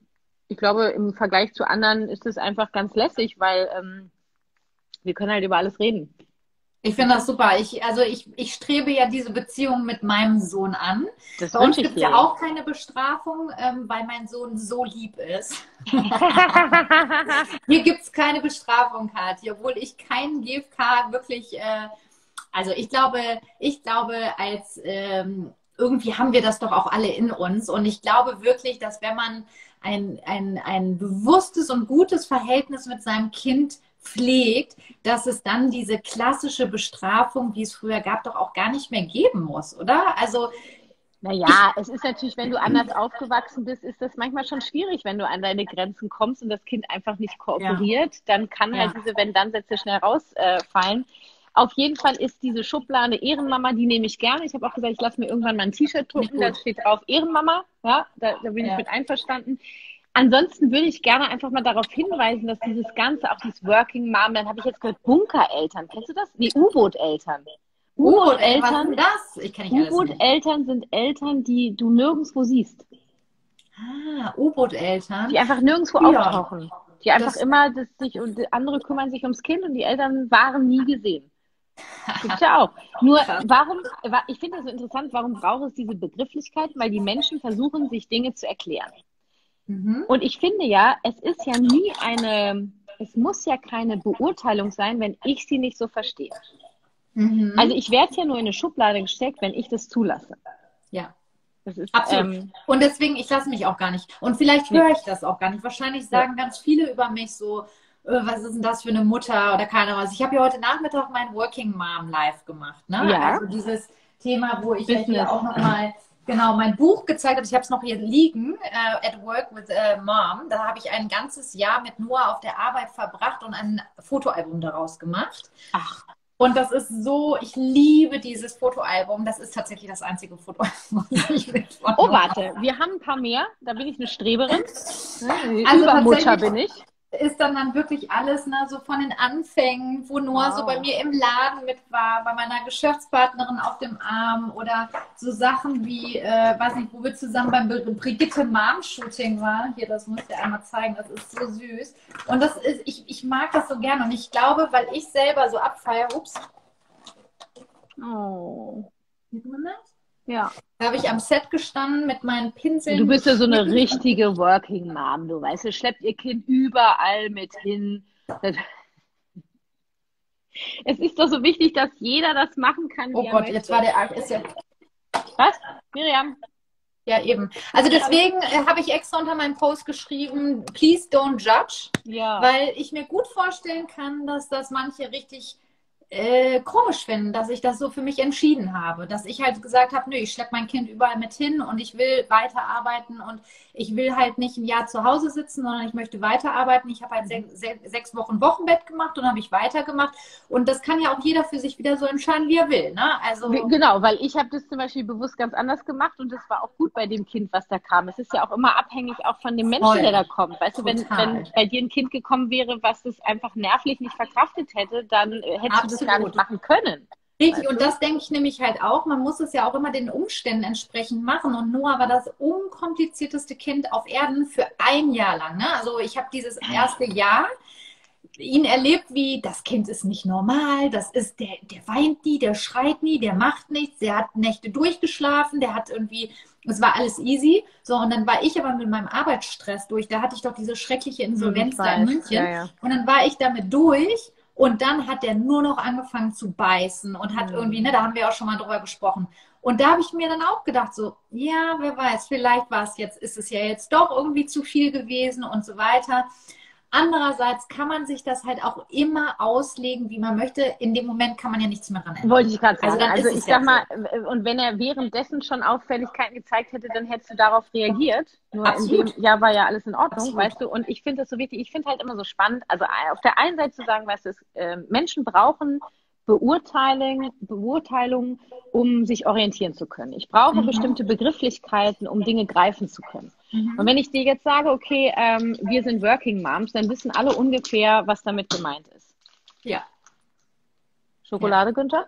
ich glaube, im Vergleich zu anderen ist es einfach ganz lässig, weil ähm, wir können halt über alles reden. Ich finde das super. Ich, also ich, ich strebe ja diese Beziehung mit meinem Sohn an. Das Bei uns gibt es ja auch keine Bestrafung, ähm, weil mein Sohn so lieb ist. (laughs) Hier gibt es keine Bestrafung, Kathi, obwohl ich keinen GFK wirklich, äh, also ich glaube, ich glaube, als ähm, irgendwie haben wir das doch auch alle in uns. Und ich glaube wirklich, dass wenn man ein, ein, ein bewusstes und gutes Verhältnis mit seinem Kind pflegt, dass es dann diese klassische Bestrafung, die es früher gab, doch auch gar nicht mehr geben muss, oder? Also naja, es ist natürlich, wenn du anders aufgewachsen bist, ist das manchmal schon schwierig, wenn du an deine Grenzen kommst und das Kind einfach nicht kooperiert. Ja. Dann kann halt ja. diese Wenn-Dann-Sätze schnell rausfallen. Äh, Auf jeden Fall ist diese Schublade Ehrenmama, die nehme ich gerne. Ich habe auch gesagt, ich lasse mir irgendwann mal ein T-Shirt drucken, da steht drauf Ehrenmama. Ja, da, da bin ja. ich mit einverstanden. Ansonsten würde ich gerne einfach mal darauf hinweisen, dass dieses Ganze, auch dieses Working Mom, dann habe ich jetzt gehört, Bunkereltern. Kennst du das? Nee, U-Boot-Eltern. U-Boot-Eltern. Das? Ich kenne nicht U-Boot-Eltern sind Eltern, die du nirgendwo siehst. Ah, U-Boot-Eltern. Die einfach nirgendwo ja. auftauchen. Die einfach das, immer das sich und andere kümmern sich ums Kind und die Eltern waren nie gesehen. Gibt's ja auch. (laughs) Nur warum, ich finde das so interessant, warum braucht es diese Begrifflichkeit? Weil die Menschen versuchen, sich Dinge zu erklären. Mhm. Und ich finde ja, es ist ja nie eine, es muss ja keine Beurteilung sein, wenn ich sie nicht so verstehe. Mhm. Also ich werde ja nur in eine Schublade gesteckt, wenn ich das zulasse. Ja. Das ist, Absolut. Ähm, und deswegen, ich lasse mich auch gar nicht. Und vielleicht höre ich das auch gar nicht. Wahrscheinlich sagen ja. ganz viele über mich so, äh, was ist denn das für eine Mutter oder keine Ahnung was. Ich habe ja heute Nachmittag mein Working Mom Live gemacht. Ne? Ja. Also dieses Thema, wo ich ja hier auch nochmal (clears throat) genau mein Buch gezeigt habe. Ich habe es noch hier liegen, uh, At Work with uh, Mom. Da habe ich ein ganzes Jahr mit Noah auf der Arbeit verbracht und ein Fotoalbum daraus gemacht. Ach. Und das ist so, ich liebe dieses Fotoalbum. Das ist tatsächlich das einzige Fotoalbum, das ich will. Oh, warte, wir haben ein paar mehr. Da bin ich eine Streberin. also Übermutter bin ich ist dann dann wirklich alles, ne, so von den Anfängen, wo Noah wow. so bei mir im Laden mit war, bei meiner Geschäftspartnerin auf dem Arm oder so Sachen wie, äh, weiß nicht, wo wir zusammen beim Brigitte Mom Shooting waren. Hier, das muss ich dir einmal zeigen, das ist so süß. Und das ist, ich, ich mag das so gerne und ich glaube, weil ich selber so abfeiere, ups. Oh. Sieht man das? Ja. Da habe ich am Set gestanden mit meinen Pinseln. Du bist ja so eine richtige Working Mom, du weißt, du schleppt ihr Kind überall mit hin. (laughs) Es ist doch so wichtig, dass jeder das machen kann. Oh Gott, jetzt war der ist ja. Was? Miriam? Ja, eben. Also deswegen äh, habe ich extra unter meinem Post geschrieben, please don't judge. Ja. Weil ich mir gut vorstellen kann, dass das manche richtig äh, komisch finden, dass ich das so für mich entschieden habe. Dass ich halt gesagt habe, nö, ich schleppe mein Kind überall mit hin und ich will weiterarbeiten und ich will halt nicht ein Jahr zu Hause sitzen, sondern ich möchte weiterarbeiten. Ich habe halt se se sechs Wochen Wochenbett gemacht und habe ich weitergemacht. Und das kann ja auch jeder für sich wieder so entscheiden, wie er will. Ne? Also genau, weil ich habe das zum Beispiel bewusst ganz anders gemacht und das war auch gut bei dem Kind, was da kam. Es ist ja auch immer abhängig auch von dem Menschen, Voll. der da kommt. Weißt du, wenn, wenn bei dir ein Kind gekommen wäre, was das einfach nervlich nicht verkraftet hätte, dann äh, hättest Absolut. du das gar nicht machen können. Richtig, und das denke ich nämlich halt auch. Man muss es ja auch immer den Umständen entsprechend machen. Und Noah war das unkomplizierteste Kind auf Erden für ein Jahr lang. Ne? Also ich habe dieses erste Jahr ihn erlebt, wie das Kind ist nicht normal, das ist, der, der weint nie, der schreit nie, der macht nichts, der hat Nächte durchgeschlafen, der hat irgendwie, es war alles easy. So, und dann war ich aber mit meinem Arbeitsstress durch. Da hatte ich doch diese schreckliche Insolvenz da in München. Ja, ja. Und dann war ich damit durch und dann hat der nur noch angefangen zu beißen und hat mhm. irgendwie, ne, da haben wir auch schon mal drüber gesprochen. Und da habe ich mir dann auch gedacht, so, ja, wer weiß, vielleicht war es jetzt, ist es ja jetzt doch irgendwie zu viel gewesen und so weiter. Andererseits kann man sich das halt auch immer auslegen, wie man möchte. In dem Moment kann man ja nichts mehr dran ändern. Wollte ich gerade sagen. Also, also ich sag mal, so. und wenn er währenddessen schon Auffälligkeiten gezeigt hätte, dann hättest du darauf reagiert. Nur Absolut. in dem Jahr war ja alles in Ordnung, Absolut. weißt du. Und ich finde das so wichtig. Ich finde halt immer so spannend. Also auf der einen Seite zu sagen, weißt du, äh, Menschen brauchen Beurteilung, Beurteilung, um sich orientieren zu können. Ich brauche mhm. bestimmte Begrifflichkeiten, um Dinge greifen zu können. Mhm. Und wenn ich dir jetzt sage, okay, ähm, wir sind Working Moms, dann wissen alle ungefähr, was damit gemeint ist. Ja. Schokolade, ja. Günther?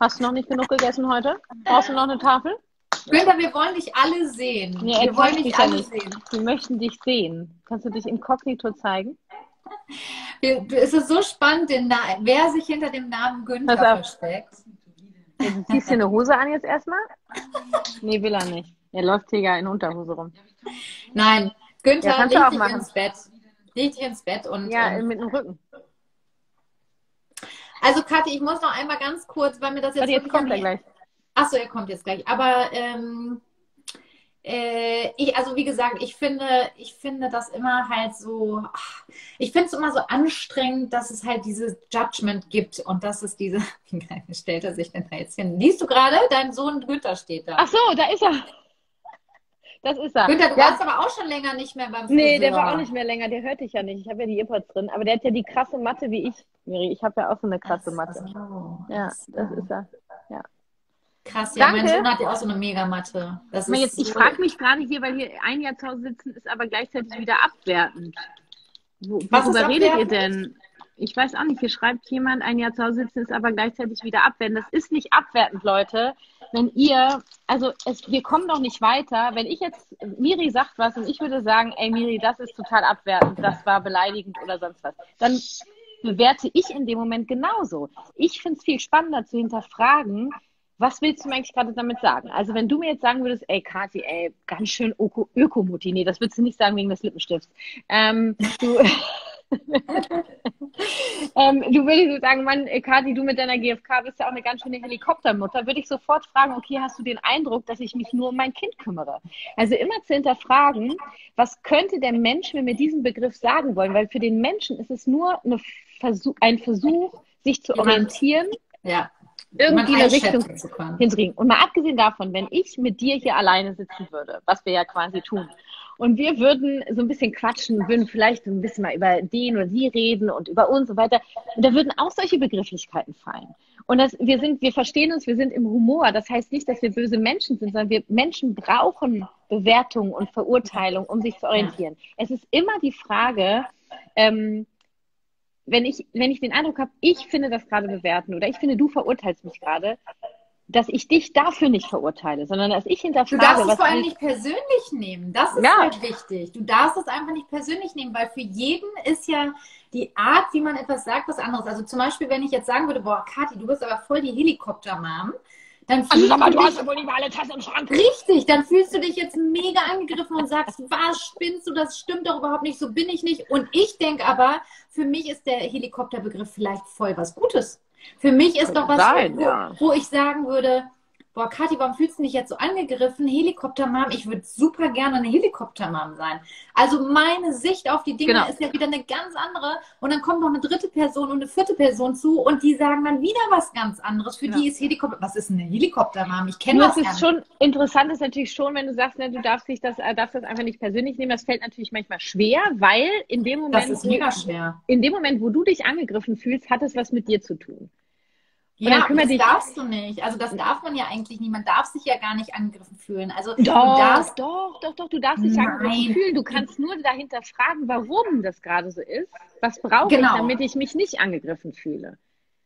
Hast du noch nicht genug gegessen heute? Brauchst du noch eine Tafel? Günther, wir wollen dich alle sehen. Nee, wir wollen dich alle nicht. sehen. Wir möchten dich sehen. Kannst du dich inkognito zeigen? es ist so spannend, wer sich hinter dem Namen Günther versteckt. Du ziehst dir eine Hose an jetzt erstmal? Nee, will er nicht. Er läuft hier ja in Unterhose rum. Nein, Günther, ja, leg dich machen. ins Bett. Leg dich ins Bett und. Ja, ähm, mit dem Rücken. Also, Kathi, ich muss noch einmal ganz kurz, weil mir das jetzt. Warte, jetzt kommt er gleich. Achso, er kommt jetzt gleich. Aber ähm, äh, ich, also wie gesagt, ich finde, ich finde das immer halt so, ich finde es immer so anstrengend, dass es halt dieses Judgment gibt und dass es diese, (laughs) wie stellt er sich denn da jetzt hin? Liest du gerade? Dein Sohn Günther steht da. Ach so, da ist er. Das ist er. Günther, du ja. warst aber auch schon länger nicht mehr beim Friseur. Nee, der war auch nicht mehr länger, der hört dich ja nicht. Ich habe ja die Earpods drin, aber der hat ja die krasse Matte wie ich, Miri. Ich habe ja auch so eine krasse Matte. Ja, das ist er. Ja. Krass, ja, Danke. mein Sohn hat ja auch so eine Megamatte. Das ist jetzt, so ich frage mich gerade hier, weil hier ein Jahr zu Hause sitzen ist aber gleichzeitig wieder abwertend. Wo, worüber redet ihr denn? Ich weiß auch nicht, hier schreibt jemand, ein Jahr zu Hause sitzen ist aber gleichzeitig wieder abwertend. Das ist nicht abwertend, Leute. Wenn ihr, also es, wir kommen doch nicht weiter. Wenn ich jetzt, Miri sagt was und ich würde sagen, ey Miri, das ist total abwertend, das war beleidigend oder sonst was, dann bewerte ich in dem Moment genauso. Ich finde es viel spannender zu hinterfragen, was willst du mir eigentlich gerade damit sagen? Also wenn du mir jetzt sagen würdest, ey Kathi, ey, ganz schön Ökomutti, nee, das würdest du nicht sagen wegen des Lippenstifts. Ähm, du, (laughs) ähm, du würdest sagen, Mann, Kathi, du mit deiner GfK bist ja auch eine ganz schöne Helikoptermutter, würde ich sofort fragen, okay, hast du den Eindruck, dass ich mich nur um mein Kind kümmere? Also immer zu hinterfragen, was könnte der Mensch mir mit diesem Begriff sagen wollen? Weil für den Menschen ist es nur Versuch, ein Versuch, sich zu orientieren. Ja irgendwie eine Richtung hinzukriegen. Und mal abgesehen davon, wenn ich mit dir hier alleine sitzen würde, was wir ja quasi tun, und wir würden so ein bisschen quatschen, würden vielleicht so ein bisschen mal über den oder sie reden und über uns und so weiter, und da würden auch solche Begrifflichkeiten fallen. Und das, wir sind, wir verstehen uns, wir sind im Humor. Das heißt nicht, dass wir böse Menschen sind, sondern wir Menschen brauchen Bewertung und Verurteilung, um sich zu orientieren. Es ist immer die Frage, ähm, wenn ich, wenn ich den Eindruck habe, ich finde das gerade bewerten oder ich finde, du verurteilst mich gerade, dass ich dich dafür nicht verurteile, sondern dass ich hinterfrage. Du darfst es vor allem nicht persönlich nehmen. Das ist ja. halt wichtig. Du darfst es einfach nicht persönlich nehmen, weil für jeden ist ja die Art, wie man etwas sagt, was anderes. Also zum Beispiel, wenn ich jetzt sagen würde, boah, Kathi, du bist aber voll die Helikopter-Mom, dann also sag mal, du, hast ja wohl nicht mal alle Tassen im Schrank. Richtig, dann fühlst du dich jetzt mega angegriffen und sagst, was spinnst du, das stimmt doch überhaupt nicht, so bin ich nicht. Und ich denke aber, für mich ist der Helikopterbegriff vielleicht voll was Gutes. Für mich ist doch was, sein, wo, ja. wo ich sagen würde, boah, Kathi, warum fühlst du dich jetzt so angegriffen? Helikoptermam, ich würde super gerne eine Helikoptermam sein. Also meine Sicht auf die Dinge genau. ist ja wieder eine ganz andere. Und dann kommt noch eine dritte Person und eine vierte Person zu und die sagen dann wieder was ganz anderes. Für genau. die ist Helikopter, was ist eine Helikoptermam? Ich kenne das ist nicht. schon interessant ist natürlich schon, wenn du sagst, ne, du darfst dich das, äh, darfst das einfach nicht persönlich nehmen. Das fällt natürlich manchmal schwer, weil in dem Moment, das ist mega schwer. in dem Moment, wo du dich angegriffen fühlst, hat es was mit dir zu tun. Ja, das dich... darfst du nicht. Also das darf man ja eigentlich nicht. Man darf sich ja gar nicht angegriffen fühlen. Also doch, du darfst... doch, doch, doch, du darfst dich angegriffen fühlen. Du kannst nur dahinter fragen, warum das gerade so ist. Was brauche genau. ich, damit ich mich nicht angegriffen fühle?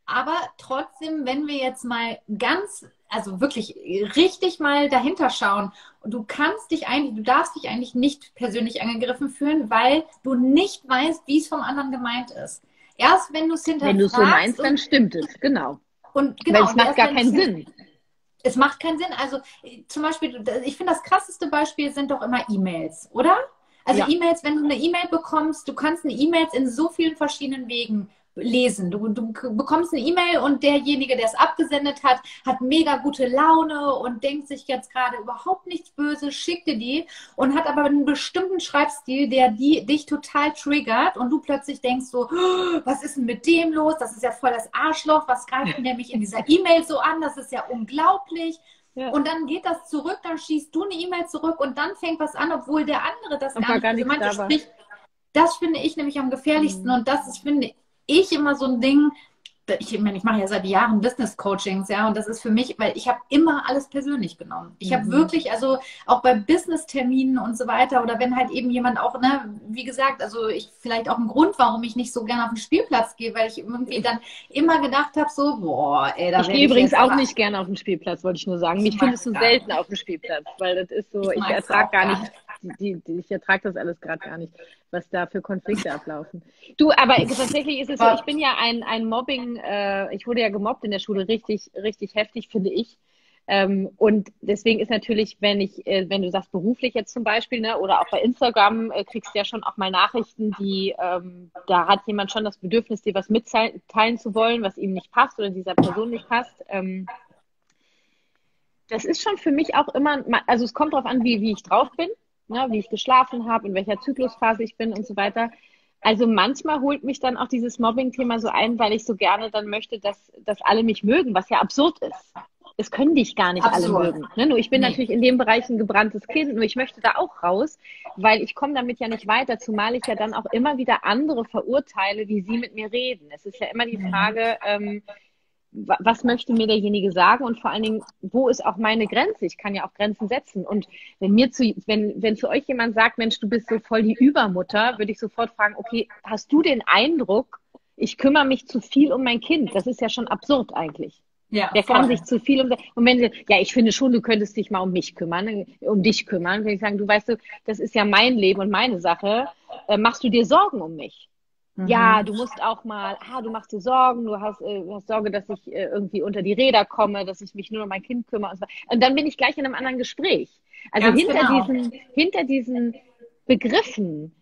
Aber trotzdem, wenn wir jetzt mal ganz, also wirklich richtig mal dahinter schauen, du kannst dich eigentlich, du darfst dich eigentlich nicht persönlich angegriffen fühlen, weil du nicht weißt, wie es vom anderen gemeint ist. erst wenn du es hinterfragst. Wenn du es so meinst, dann stimmt es, genau. Und genau, Weil es macht gar keinen Sinn. Es macht keinen Sinn. Also zum Beispiel, ich finde das krasseste Beispiel sind doch immer E-Mails, oder? Also ja. E-Mails, wenn du eine E-Mail bekommst, du kannst eine E-Mails in so vielen verschiedenen Wegen lesen. Du, du bekommst eine E-Mail und derjenige, der es abgesendet hat, hat mega gute Laune und denkt sich jetzt gerade überhaupt nichts Böses, schickt dir die und hat aber einen bestimmten Schreibstil, der die, dich total triggert und du plötzlich denkst so, oh, was ist denn mit dem los? Das ist ja voll das Arschloch, was greift denn der mich in dieser E-Mail so an? Das ist ja unglaublich. Ja. Und dann geht das zurück, dann schießt du eine E-Mail zurück und dann fängt was an, obwohl der andere das gar nicht, gar nicht also da spricht. Das finde ich nämlich am gefährlichsten mhm. und das ist, finde ich, immer so ein Ding, ich meine, ich mache ja seit Jahren Business Coachings, ja, und das ist für mich, weil ich habe immer alles persönlich genommen. Ich habe mhm. wirklich, also auch bei Business-Terminen und so weiter, oder wenn halt eben jemand auch, ne, wie gesagt, also ich vielleicht auch ein Grund, warum ich nicht so gerne auf den Spielplatz gehe, weil ich irgendwie dann immer gedacht habe, so, boah, ey, da Ich gehe übrigens auch nicht gerne auf den Spielplatz, wollte ich nur sagen. Mich findest du selten auf dem Spielplatz, weil das ist so, ich, ich ertrage gar nicht, die, die, ich ertrage das alles gerade gar nicht was da für Konflikte ablaufen. Du, aber tatsächlich ist es so, ich bin ja ein, ein Mobbing, äh, ich wurde ja gemobbt in der Schule richtig, richtig heftig, finde ich. Ähm, und deswegen ist natürlich, wenn ich, äh, wenn du sagst beruflich jetzt zum Beispiel, ne, oder auch bei Instagram äh, kriegst du ja schon auch mal Nachrichten, die, ähm, da hat jemand schon das Bedürfnis, dir was mitteilen zu wollen, was ihm nicht passt oder dieser Person nicht passt. Ähm, das ist schon für mich auch immer, also es kommt darauf an, wie, wie ich drauf bin ne, wie ich geschlafen habe, in welcher Zyklusphase ich bin und so weiter. Also manchmal holt mich dann auch dieses Mobbing-Thema so ein, weil ich so gerne dann möchte, dass, dass alle mich mögen, was ja absurd ist. Es können dich gar nicht Absurd. alle mögen. Ne? Nur ich bin nee. natürlich in dem Bereich ein gebranntes Kind, nur ich möchte da auch raus, weil ich komme damit ja nicht weiter, zumal ich ja dann auch immer wieder andere verurteile, wie sie mit mir reden. Es ist ja immer die Frage, ähm, was möchte mir derjenige sagen und vor allen Dingen, wo ist auch meine Grenze? Ich kann ja auch Grenzen setzen. Und wenn mir zu, wenn, wenn zu euch jemand sagt, Mensch, du bist so voll die Übermutter, würde ich sofort fragen, okay, hast du den Eindruck, ich kümmere mich zu viel um mein Kind? Das ist ja schon absurd eigentlich. Ja, der voll. kann sich zu viel um und wenn sie, ja, ich finde schon, du könntest dich mal um mich kümmern, um dich kümmern, wenn ich sagen, du weißt du, das ist ja mein Leben und meine Sache, äh, machst du dir Sorgen um mich? Mhm. Ja, du musst auch mal, ah, du machst dir Sorgen, du hast, äh, hast Sorge, dass ich äh, irgendwie unter die Räder komme, dass ich mich nur um mein Kind kümmere und so Und dann bin ich gleich in einem anderen Gespräch. Also Ganz hinter genau. diesen, hinter diesen Begriffen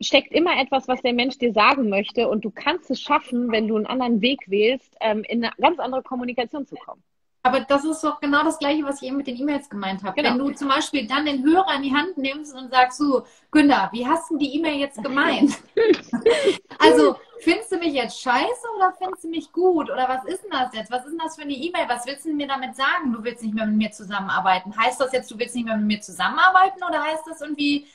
steckt immer etwas, was der Mensch dir sagen möchte und du kannst es schaffen, wenn du einen anderen Weg wählst, ähm, in eine ganz andere Kommunikation zu kommen. Aber das ist doch genau das Gleiche, was ich eben mit den E-Mails gemeint habe. Genau. Wenn du zum Beispiel dann den Hörer in die Hand nimmst und sagst so, Günther, wie hast du die E-Mail jetzt gemeint? (laughs) also, findest du mich jetzt scheiße oder findest du mich gut? Oder was ist denn das jetzt? Was ist denn das für eine E-Mail? Was willst du mir damit sagen? Du willst nicht mehr mit mir zusammenarbeiten. Heißt das jetzt, du willst nicht mehr mit mir zusammenarbeiten? Oder heißt das irgendwie,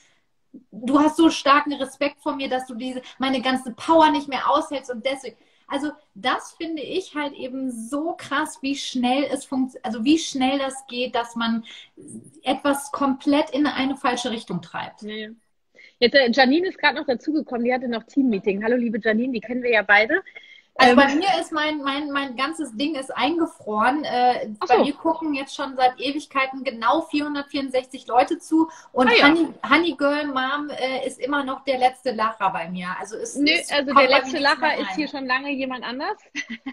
du hast so starken Respekt vor mir, dass du diese, meine ganze Power nicht mehr aushältst und deswegen, also das finde ich halt eben so krass, wie schnell es funktioniert, also wie schnell das geht, dass man etwas komplett in eine falsche Richtung treibt. Nee. Jetzt, äh, Janine ist gerade noch dazugekommen, die hatte noch Teammeeting. Hallo liebe Janine, die kennen wir ja beide. Also ähm, bei mir ist mein, mein, mein ganzes Ding ist eingefroren. Äh, so. Bei mir gucken jetzt schon seit Ewigkeiten genau 464 Leute zu und ah, ja. Honey, Honey Girl Mom äh, ist immer noch der letzte Lacher bei mir. Also, ist, Nö, also der letzte Lacher ist hier schon lange jemand anders.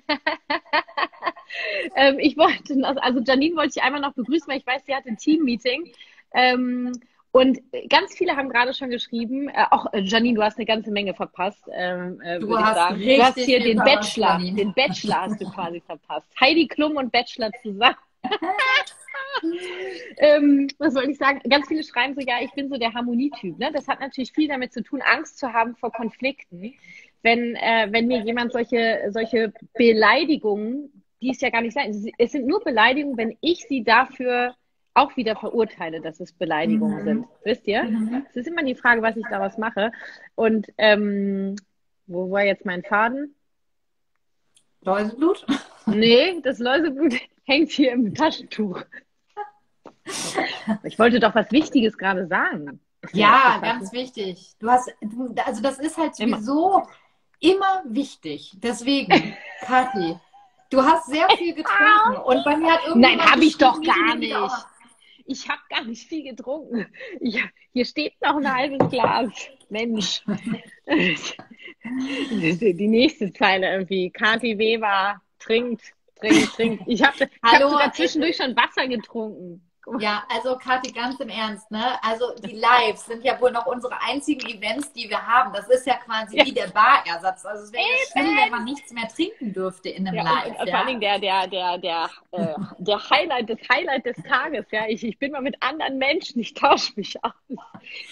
(laughs) ähm, ich wollte, also Janine wollte ich einmal noch begrüßen, weil ich weiß, sie hat ein Team-Meeting. Ähm, und ganz viele haben gerade schon geschrieben, äh, auch äh, Janine, du hast eine ganze Menge verpasst, ähm, äh, du, hast sagen. du hast hier den Bachelor, Janine. den Bachelor hast du quasi verpasst. Heidi Klum und Bachelor zusammen. (laughs) ähm, was soll ich sagen? Ganz viele schreiben so, ja, ich bin so der Harmonietyp. Ne? Das hat natürlich viel damit zu tun, Angst zu haben vor Konflikten. Wenn, äh, wenn mir jemand solche, solche Beleidigungen, die es ja gar nicht sein, es sind nur Beleidigungen, wenn ich sie dafür auch wieder verurteile, dass es Beleidigungen mhm. sind. Wisst ihr? Mhm. Es ist immer die Frage, was ich daraus mache. Und ähm, wo war jetzt mein Faden? Läuseblut? Nee, das Läuseblut (laughs) hängt hier im Taschentuch. Ich wollte doch was Wichtiges gerade sagen. Ja, ganz wichtig. Du hast, du, also das ist halt sowieso immer, immer wichtig. Deswegen, (laughs) Kathi, du hast sehr viel getrunken und bei mir hat irgendjemand Nein, habe ich doch gar nicht ich habe gar nicht viel getrunken. Ich, hier steht noch ein halbes Glas. Mensch. (laughs) die, nächste Zeile irgendwie. Kati Weber trinkt, trinkt, trinkt. Ich habe hab sogar zwischendurch schon Wasser getrunken. Ja, also Kathi, ganz im Ernst, ne? Also die Lives sind ja wohl noch unsere einzigen Events, die wir haben. Das ist ja quasi ja. wie der Barersatz. Also es wäre ja schlimm, wenn man nichts mehr trinken dürfte in einem ja, Live. Und, ja? Vor Dingen der, der, der, der, äh, der Highlight, das Highlight des Tages, ja. Ich, ich bin mal mit anderen Menschen, ich tausche mich aus.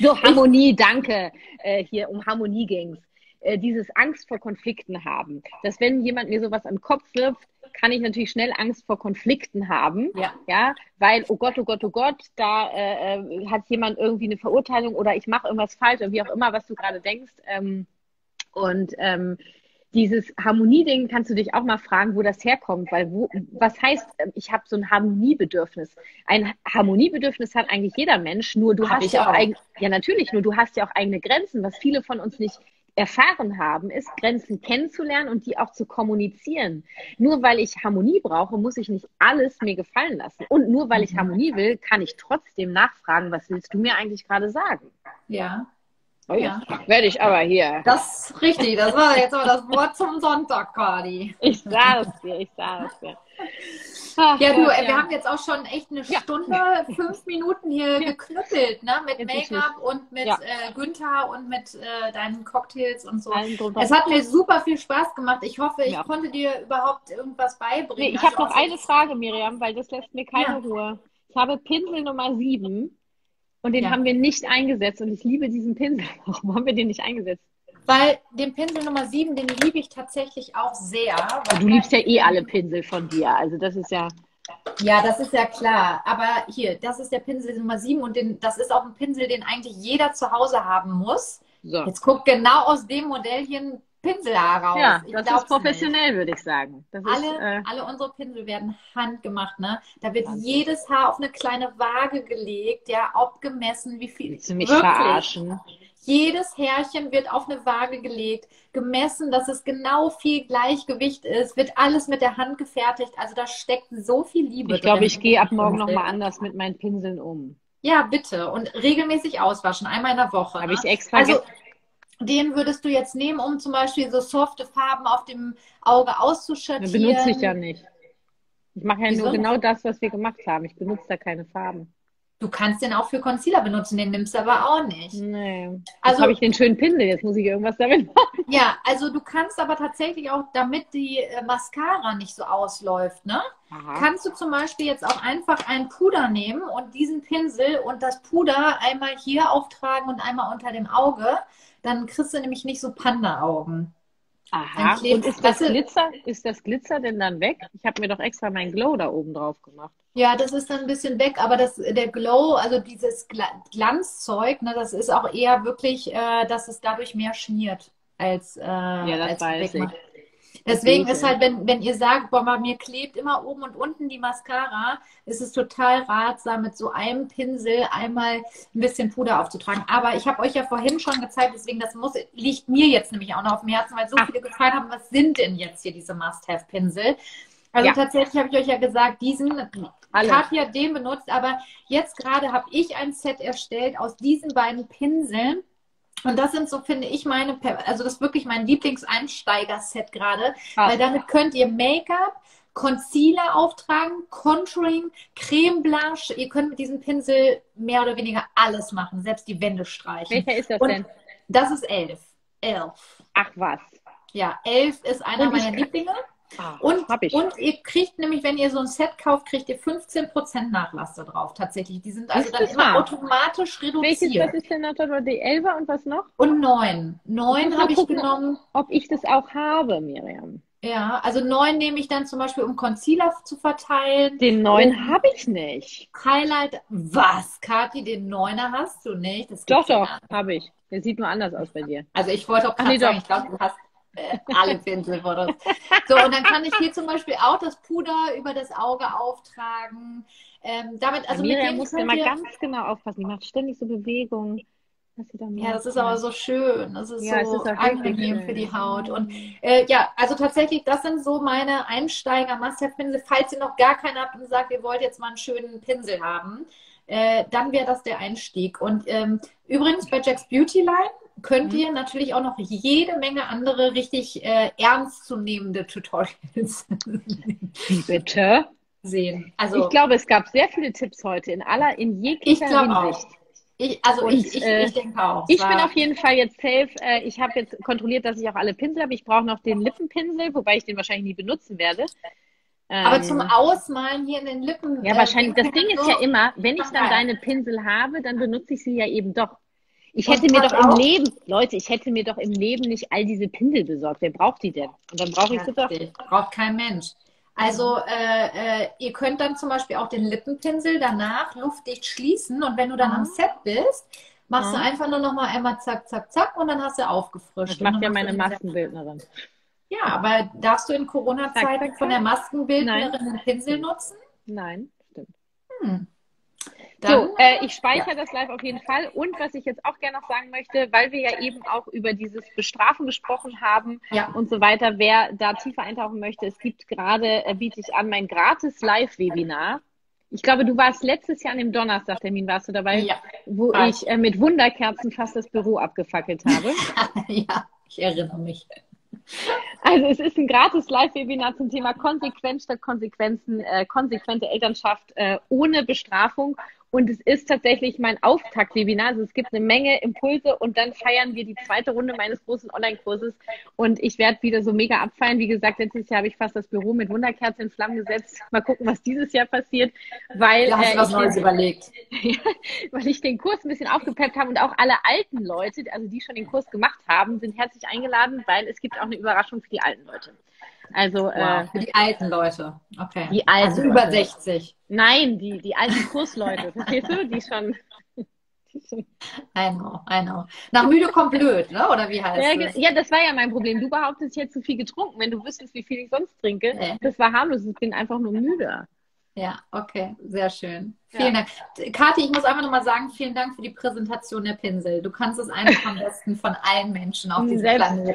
So, Harmonie, danke. Äh, hier um Harmonie ging's. Äh, dieses Angst vor Konflikten haben. Dass wenn jemand mir sowas den Kopf wirft, kann ich natürlich schnell Angst vor Konflikten haben. Ja. ja weil, oh Gott, oh Gott, oh Gott, da äh, äh hat jemand irgendwie eine Verurteilung oder ich mache irgendwas falsch oder wie auch immer, was du gerade denkst. Ähm, und ähm, dieses Harmonieding kannst du dich auch mal fragen, wo das herkommt, weil wo, was heißt, ähm, ich habe so ein Harmoniebedürfnis? Ein Harmoniebedürfnis hat eigentlich jeder Mensch, nur du hab hast ja auch, auch. Eigen, ja natürlich, nur du hast ja auch eigene Grenzen, was viele von uns nicht erfahren haben, ist, Grenzen kennenzulernen und die auch zu kommunizieren. Nur weil ich Harmonie brauche, muss ich nicht alles mir gefallen lassen. Und nur weil ich Harmonie will, kann ich trotzdem nachfragen, was willst du mir eigentlich gerade sagen? Ja. Oh ja. Werde ich aber hier. Das ist richtig, das war jetzt aber das Wort zum Sonntag, Kadi. Ich sage es dir, ich sage es dir. Ach, ja, du, ja. wir haben jetzt auch schon echt eine Stunde, ja. fünf Minuten hier (laughs) geknüppelt, ne? Mit Make-up und mit äh, Günther und mit äh, deinen Cocktails und so. Es hat mir super viel Spaß gemacht. Ich hoffe, ich konnte dir überhaupt irgendwas beibringen. Nee, ich also habe noch eine Frage, Miriam, weil das lässt mir keine Ruhe. Ich habe Pinsel Nummer sieben und den haben wir nicht eingesetzt und ich liebe diesen Pinsel. (laughs) Warum haben wir den nicht eingesetzt? Weil den Pinsel Nummer 7, den liebe ich tatsächlich auch sehr. du liebst ja eh alle Pinsel von dir. Also das ist ja. Ja, das ist ja klar. Aber hier, das ist der Pinsel Nummer 7 und den, das ist auch ein Pinsel, den eigentlich jeder zu Hause haben muss. So. Jetzt guckt genau aus dem Modellchen Pinselhaar raus. Ja, ich das ist professionell, würde ich sagen. Das alle, ist, äh... alle unsere Pinsel werden handgemacht, ne? Da wird Wahnsinn. jedes Haar auf eine kleine Waage gelegt, ja, abgemessen, wie viel. Willst du mich wirklich? verarschen? Jedes Härchen wird auf eine Waage gelegt, gemessen, dass es genau viel Gleichgewicht ist, wird alles mit der Hand gefertigt. Also da steckt so viel Liebe. Ich glaube, ich gehe ab morgen nochmal anders mit meinen Pinseln um. Ja, bitte. Und regelmäßig auswaschen, einmal in der Woche. Habe ne? ich extra. Also, den würdest du jetzt nehmen, um zum Beispiel so softe Farben auf dem Auge auszuschattieren? Den benutze ich ja nicht. Ich mache ja Wieso? nur genau das, was wir gemacht haben. Ich benutze da keine Farben. Du kannst den auch für Concealer benutzen, den nimmst du aber auch nicht. Nee. Also habe ich den schönen Pinsel, jetzt muss ich irgendwas damit machen. Ja, also du kannst aber tatsächlich auch, damit die äh, Mascara nicht so ausläuft, ne? Aha. Kannst du zum Beispiel jetzt auch einfach einen Puder nehmen und diesen Pinsel und das Puder einmal hier auftragen und einmal unter dem Auge. Dann kriegst du nämlich nicht so Panda-Augen. Aha. Und ist das, Glitzer, ist das Glitzer denn dann weg? Ich habe mir doch extra meinen Glow da oben drauf gemacht. Ja, das ist dann ein bisschen weg, aber das, der Glow, also dieses Glanzzeug, ne, das ist auch eher wirklich, äh, dass es dadurch mehr schmiert als äh, Ja, das als weiß ich. Deswegen ist halt, wenn, wenn ihr sagt, boah, bei mir klebt immer oben und unten die Mascara, ist es total ratsam, mit so einem Pinsel einmal ein bisschen Puder aufzutragen. Aber ich habe euch ja vorhin schon gezeigt, deswegen das muss, liegt mir jetzt nämlich auch noch auf dem Herzen, weil so Ach. viele gefragt haben, was sind denn jetzt hier diese Must-Have-Pinsel? Also ja. tatsächlich habe ich euch ja gesagt, diesen. Katja den benutzt, aber jetzt gerade habe ich ein Set erstellt aus diesen beiden Pinseln. Und das sind so, finde ich, meine, also das ist wirklich mein Lieblingseinsteiger-Set gerade, weil damit könnt ihr Make-up, Concealer auftragen, Contouring, Creme Blanche. Ihr könnt mit diesem Pinsel mehr oder weniger alles machen, selbst die Wände streichen. Welcher ist das Und denn? Das ist elf. Elf. Ach was. Ja, elf ist einer meiner Lieblinge. Ah, und, und ihr kriegt nämlich, wenn ihr so ein Set kauft, kriegt ihr 15% Nachlass da drauf. Tatsächlich. Die sind also dann immer wahr? automatisch reduziert. Welches, was ist denn da? Die 11 und was noch? Und 9. 9 habe ich genommen. Ob ich das auch habe, Miriam. Ja, also 9 nehme ich dann zum Beispiel, um Concealer zu verteilen. Den 9 habe ich nicht. Highlight. Was, Kathi, den 9er hast du nicht? doch, doch, habe ich. Der sieht nur anders aus bei dir. Also ich wollte auch gerade nee, sagen, ich glaube, du hast äh, (laughs) alle Pinselfotos. So, und dann kann ich hier zum Beispiel auch das Puder über das Auge auftragen. Ähm, damit, also Miriam mit dem muss ja mal ganz genau aufpassen. Die macht ständig so Bewegungen. Da ja, das ist aber so schön. Das ist ja, so ist angenehm für die Haut. Und äh, ja, also tatsächlich, das sind so meine einsteiger must pinsel Falls ihr noch gar keinen habt und sagt, ihr wollt jetzt mal einen schönen Pinsel haben, äh, dann wäre das der Einstieg. Und ähm, übrigens bei Jack's Beauty Line könnt ihr natürlich auch noch jede Menge andere richtig äh, ernstzunehmende Tutorials bitte? sehen. Also ich glaube, es gab sehr viele Tipps heute in aller, in jeglicher Ich glaube Hinsicht. auch. ich, also Und, ich, ich, äh, ich denke auch. Ich bin auf jeden Fall jetzt safe. Äh, ich habe jetzt kontrolliert, dass ich auch alle Pinsel habe. Ich brauche noch den Lippenpinsel, wobei ich den wahrscheinlich nie benutzen werde. aber Ähm, zum Ausmalen hier in den Lippen. Ja, äh, wahrscheinlich. Das Ding ist ja immer, wenn ich dann deine Pinsel habe, dann benutze ich sie ja eben doch. Ich hätte mir doch im auf. Leben, Leute, ich hätte mir doch im Leben nicht all diese Pinsel besorgt. Wer braucht die denn? Und dann brauche ich sie doch. Braucht kein Mensch. Also äh, äh, ihr könnt dann zum Beispiel auch den Lippenpinsel danach luftdicht schließen und wenn du dann am Set bist, machst du Mhm. einfach nur noch mal einmal zack, zack, zack und dann hast du aufgefrischt. Das macht ja du meine Maskenbildnerin. Ja, aber darfst du in Corona-Zeiten von der. Maskenbildnerin den Pinsel nutzen? Nein, stimmt. Hm. So, Dann, äh, ich speichere das live auf jeden Fall. Und was ich jetzt auch gerne noch sagen möchte, weil wir ja eben auch über dieses Bestrafen gesprochen haben ja. und so weiter, wer da tiefer eintauchen möchte, es gibt gerade, äh, biete ich an, mein gratis Live-Webinar. Ich glaube, du warst letztes Jahr an dem Donnerstagtermin, warst du dabei, Ja. wo war ich äh, mit Wunderkerzen fast das Büro abgefackelt habe. (laughs) ja, ich erinnere mich. Also es ist ein gratis Live-Webinar zum Thema Konsequenz statt Konsequenzen, äh, konsequente Elternschaft äh, ohne Bestrafung. Und es ist tatsächlich mein Auftakt-Webinar. Also es gibt eine Menge Impulse und dann feiern wir die zweite Runde meines großen Online-Kurses. Und ich werde wieder so mega abfeiern. Wie gesagt, letztes Jahr habe ich fast das Büro mit Wunderkerzen in Flammen gesetzt. Mal gucken, was dieses Jahr passiert, weil, Da hast äh, du was ich Neues den, überlegt. (laughs) weil ich den Kurs ein bisschen aufgepeppt habe und auch alle alten Leute, also die schon den Kurs gemacht haben, sind herzlich eingeladen, weil es gibt auch eine Überraschung für die alten Leute. Also Wow. äh, Für die alten Leute. Okay. Die alten also über Leute. 60. nein, die, die alten Kursleute, (laughs) verstehst du? Die schon. I know, I know. Nach müde kommt blöd, ne? Oder wie heißt ja, ge- ja, das war ja mein Problem. Du behauptest, ich hätte zu viel getrunken. Wenn du wüsstest, wie viel ich sonst trinke, Nee. das war harmlos. Ich bin einfach nur müde. Ja, okay, sehr schön. Vielen Dank. Kathi, ich muss einfach nochmal sagen, vielen Dank für die Präsentation der Pinsel. Du kannst es einfach am besten von allen Menschen auf diesem Planeten.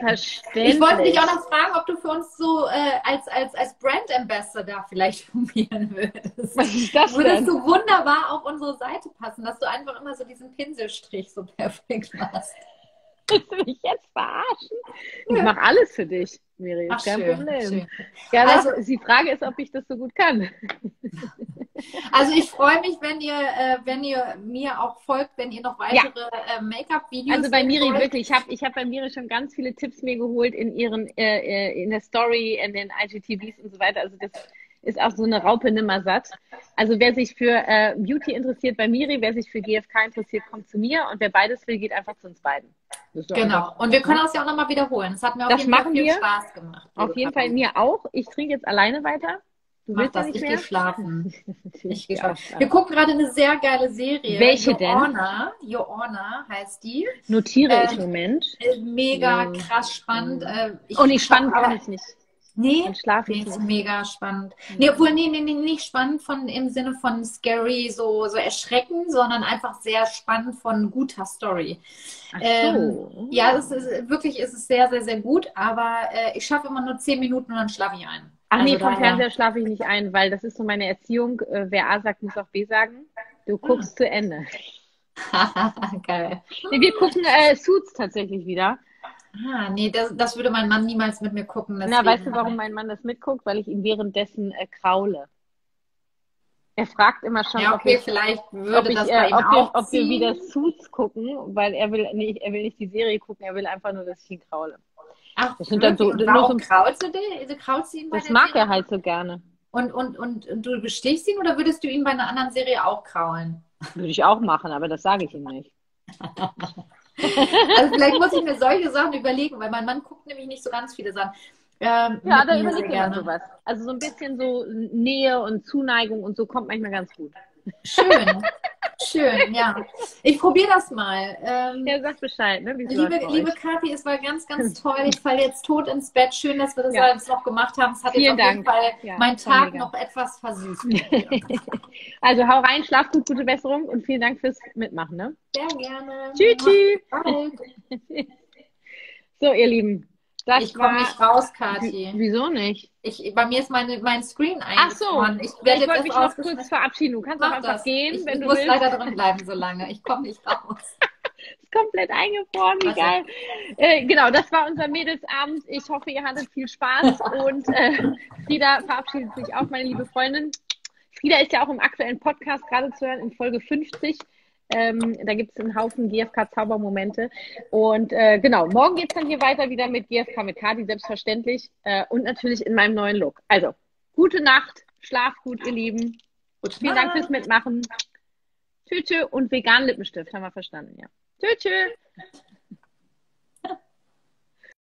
Ich wollte dich auch noch fragen, ob du für uns so äh, als, als, als Brand Ambassador vielleicht (laughs) fungieren würdest. Was ist das Würdest denn? du wunderbar auf unsere Seite passen, dass du einfach immer so diesen Pinselstrich so (laughs) perfekt machst. Willst du mich jetzt verarschen? Ich mache alles für dich, Miri. Ach, kein schön, Problem. schön. Ja, Also- also, die Frage ist, ob ich das so gut kann. (laughs) Also ich freue mich, wenn ihr, äh, wenn ihr mir auch folgt, wenn ihr noch weitere äh, Make-up-Videos Also bei Miri wollt. wirklich, ich habe ich hab bei Miri schon ganz viele Tipps mir geholt in ihren, äh, äh, in der Story, in den IGTVs und so weiter. Also das ist auch so eine Raupe nimmer satt. Also wer sich für äh, Beauty interessiert bei Miri, wer sich für GFK interessiert, kommt zu mir und wer beides will, geht einfach zu uns beiden. Das Genau. Und wir können das ja auch nochmal wiederholen. Es hat mir auf Das jeden Fall viel wir. Spaß gemacht. Auf jeden Fall mir auch. Ich trinke jetzt alleine weiter. Du Mach willst das, nicht ich mehr? gehe schlafen. (laughs) Ich Ich gehe schlafen. Wir gucken gerade eine sehr geile Serie. Welche Your denn? Honor. Your Honor heißt die. Notiere Äh, ich im Moment. Ist Mega Mhm. krass spannend. Äh, ich Und nicht spannend kann ich nicht. Nee, Dann schlafe nee, ich ist mega spannend. Nee, obwohl, nee, nee, nee, nicht spannend von, im Sinne von scary, so, so erschreckend, sondern einfach sehr spannend von guter Story. Ach Ähm, so. Ja, es ist wirklich, es ist sehr, sehr, sehr gut, aber äh, ich schaffe immer nur zehn Minuten und dann schlafe ich ein. Ach nee, Also vom daher- Fernseher schlafe ich nicht ein, weil das ist so meine Erziehung. Äh, wer A sagt, muss auch B sagen. Du guckst zu Ende. (laughs) Geil. Nee, wir gucken äh, Suits tatsächlich wieder. Ah, nee, das, das würde mein Mann niemals mit mir gucken. Na, deswegen- weißt du, warum mein Mann das mitguckt? Weil ich ihn währenddessen äh, kraule. Er fragt immer schon, Ja, ob okay, ich, vielleicht ob, würde ich, das äh, bei ihm ob, wir, ob wir wieder Suits gucken, weil er will nicht, er will nicht die Serie gucken, er will einfach nur, dass ich ihn kraule. Ach, Das sind dann so- Warum so- kraulst du den? Du kraulst ihn bei Das mag Serie? er halt so gerne. Und, und, und, und du bestichst ihn oder würdest du ihn bei einer anderen Serie auch kraulen? Würde ich auch machen, aber das sage ich ihm nicht. (laughs) Also vielleicht muss ich mir solche Sachen überlegen, weil mein Mann guckt nämlich nicht so ganz viele Sachen. Ähm, Ja, da überlegt man gerne. sowas. Also so ein bisschen so Nähe und Zuneigung und so kommt manchmal ganz gut. Schön, schön, ja. Ich probiere das mal. Ähm, Ja, sag Bescheid, ne? Liebe, liebe Kathi, es war ganz, ganz toll. Ich falle jetzt tot ins Bett. Schön, dass wir das Ja. alles noch gemacht haben. Es hat Vielen jetzt auf jeden Dank. Fall Ja, meinen Tag mega. noch etwas versüßt. (laughs) Also hau rein, schlaf gut, gute Besserung und vielen Dank fürs Mitmachen, ne? Sehr gerne. Tschüss, tschüss. Bald. (laughs) So, ihr Lieben. Das Ich komme nicht raus, Kathi. Wieso nicht? Ich, bei mir ist meine, mein Screen Ach so. Ich ich wollte mich noch kurz verabschieden. Du kannst auch Mach einfach das. gehen, ich wenn ich du muss willst. leider drin bleiben so lange. Ich komme nicht raus. (laughs) ist komplett eingefroren, wie geil. Äh, genau, das war unser Mädelsabend. Ich hoffe, ihr hattet viel Spaß (laughs) und äh, Frieda verabschiedet sich auch, meine liebe Freundin. Frieda ist ja auch im aktuellen Podcast gerade zu hören in Folge 50. Ähm, da gibt es einen Haufen GFK-Zaubermomente. Und äh, genau, morgen geht es dann hier weiter wieder mit GFK mit Kati, selbstverständlich. Äh, und natürlich in meinem neuen Look. Also, gute Nacht, schlaf gut, ihr Lieben. Und vielen Dank fürs Mitmachen. Tschüss und vegan Lippenstift, haben wir verstanden, ja. Tschüss.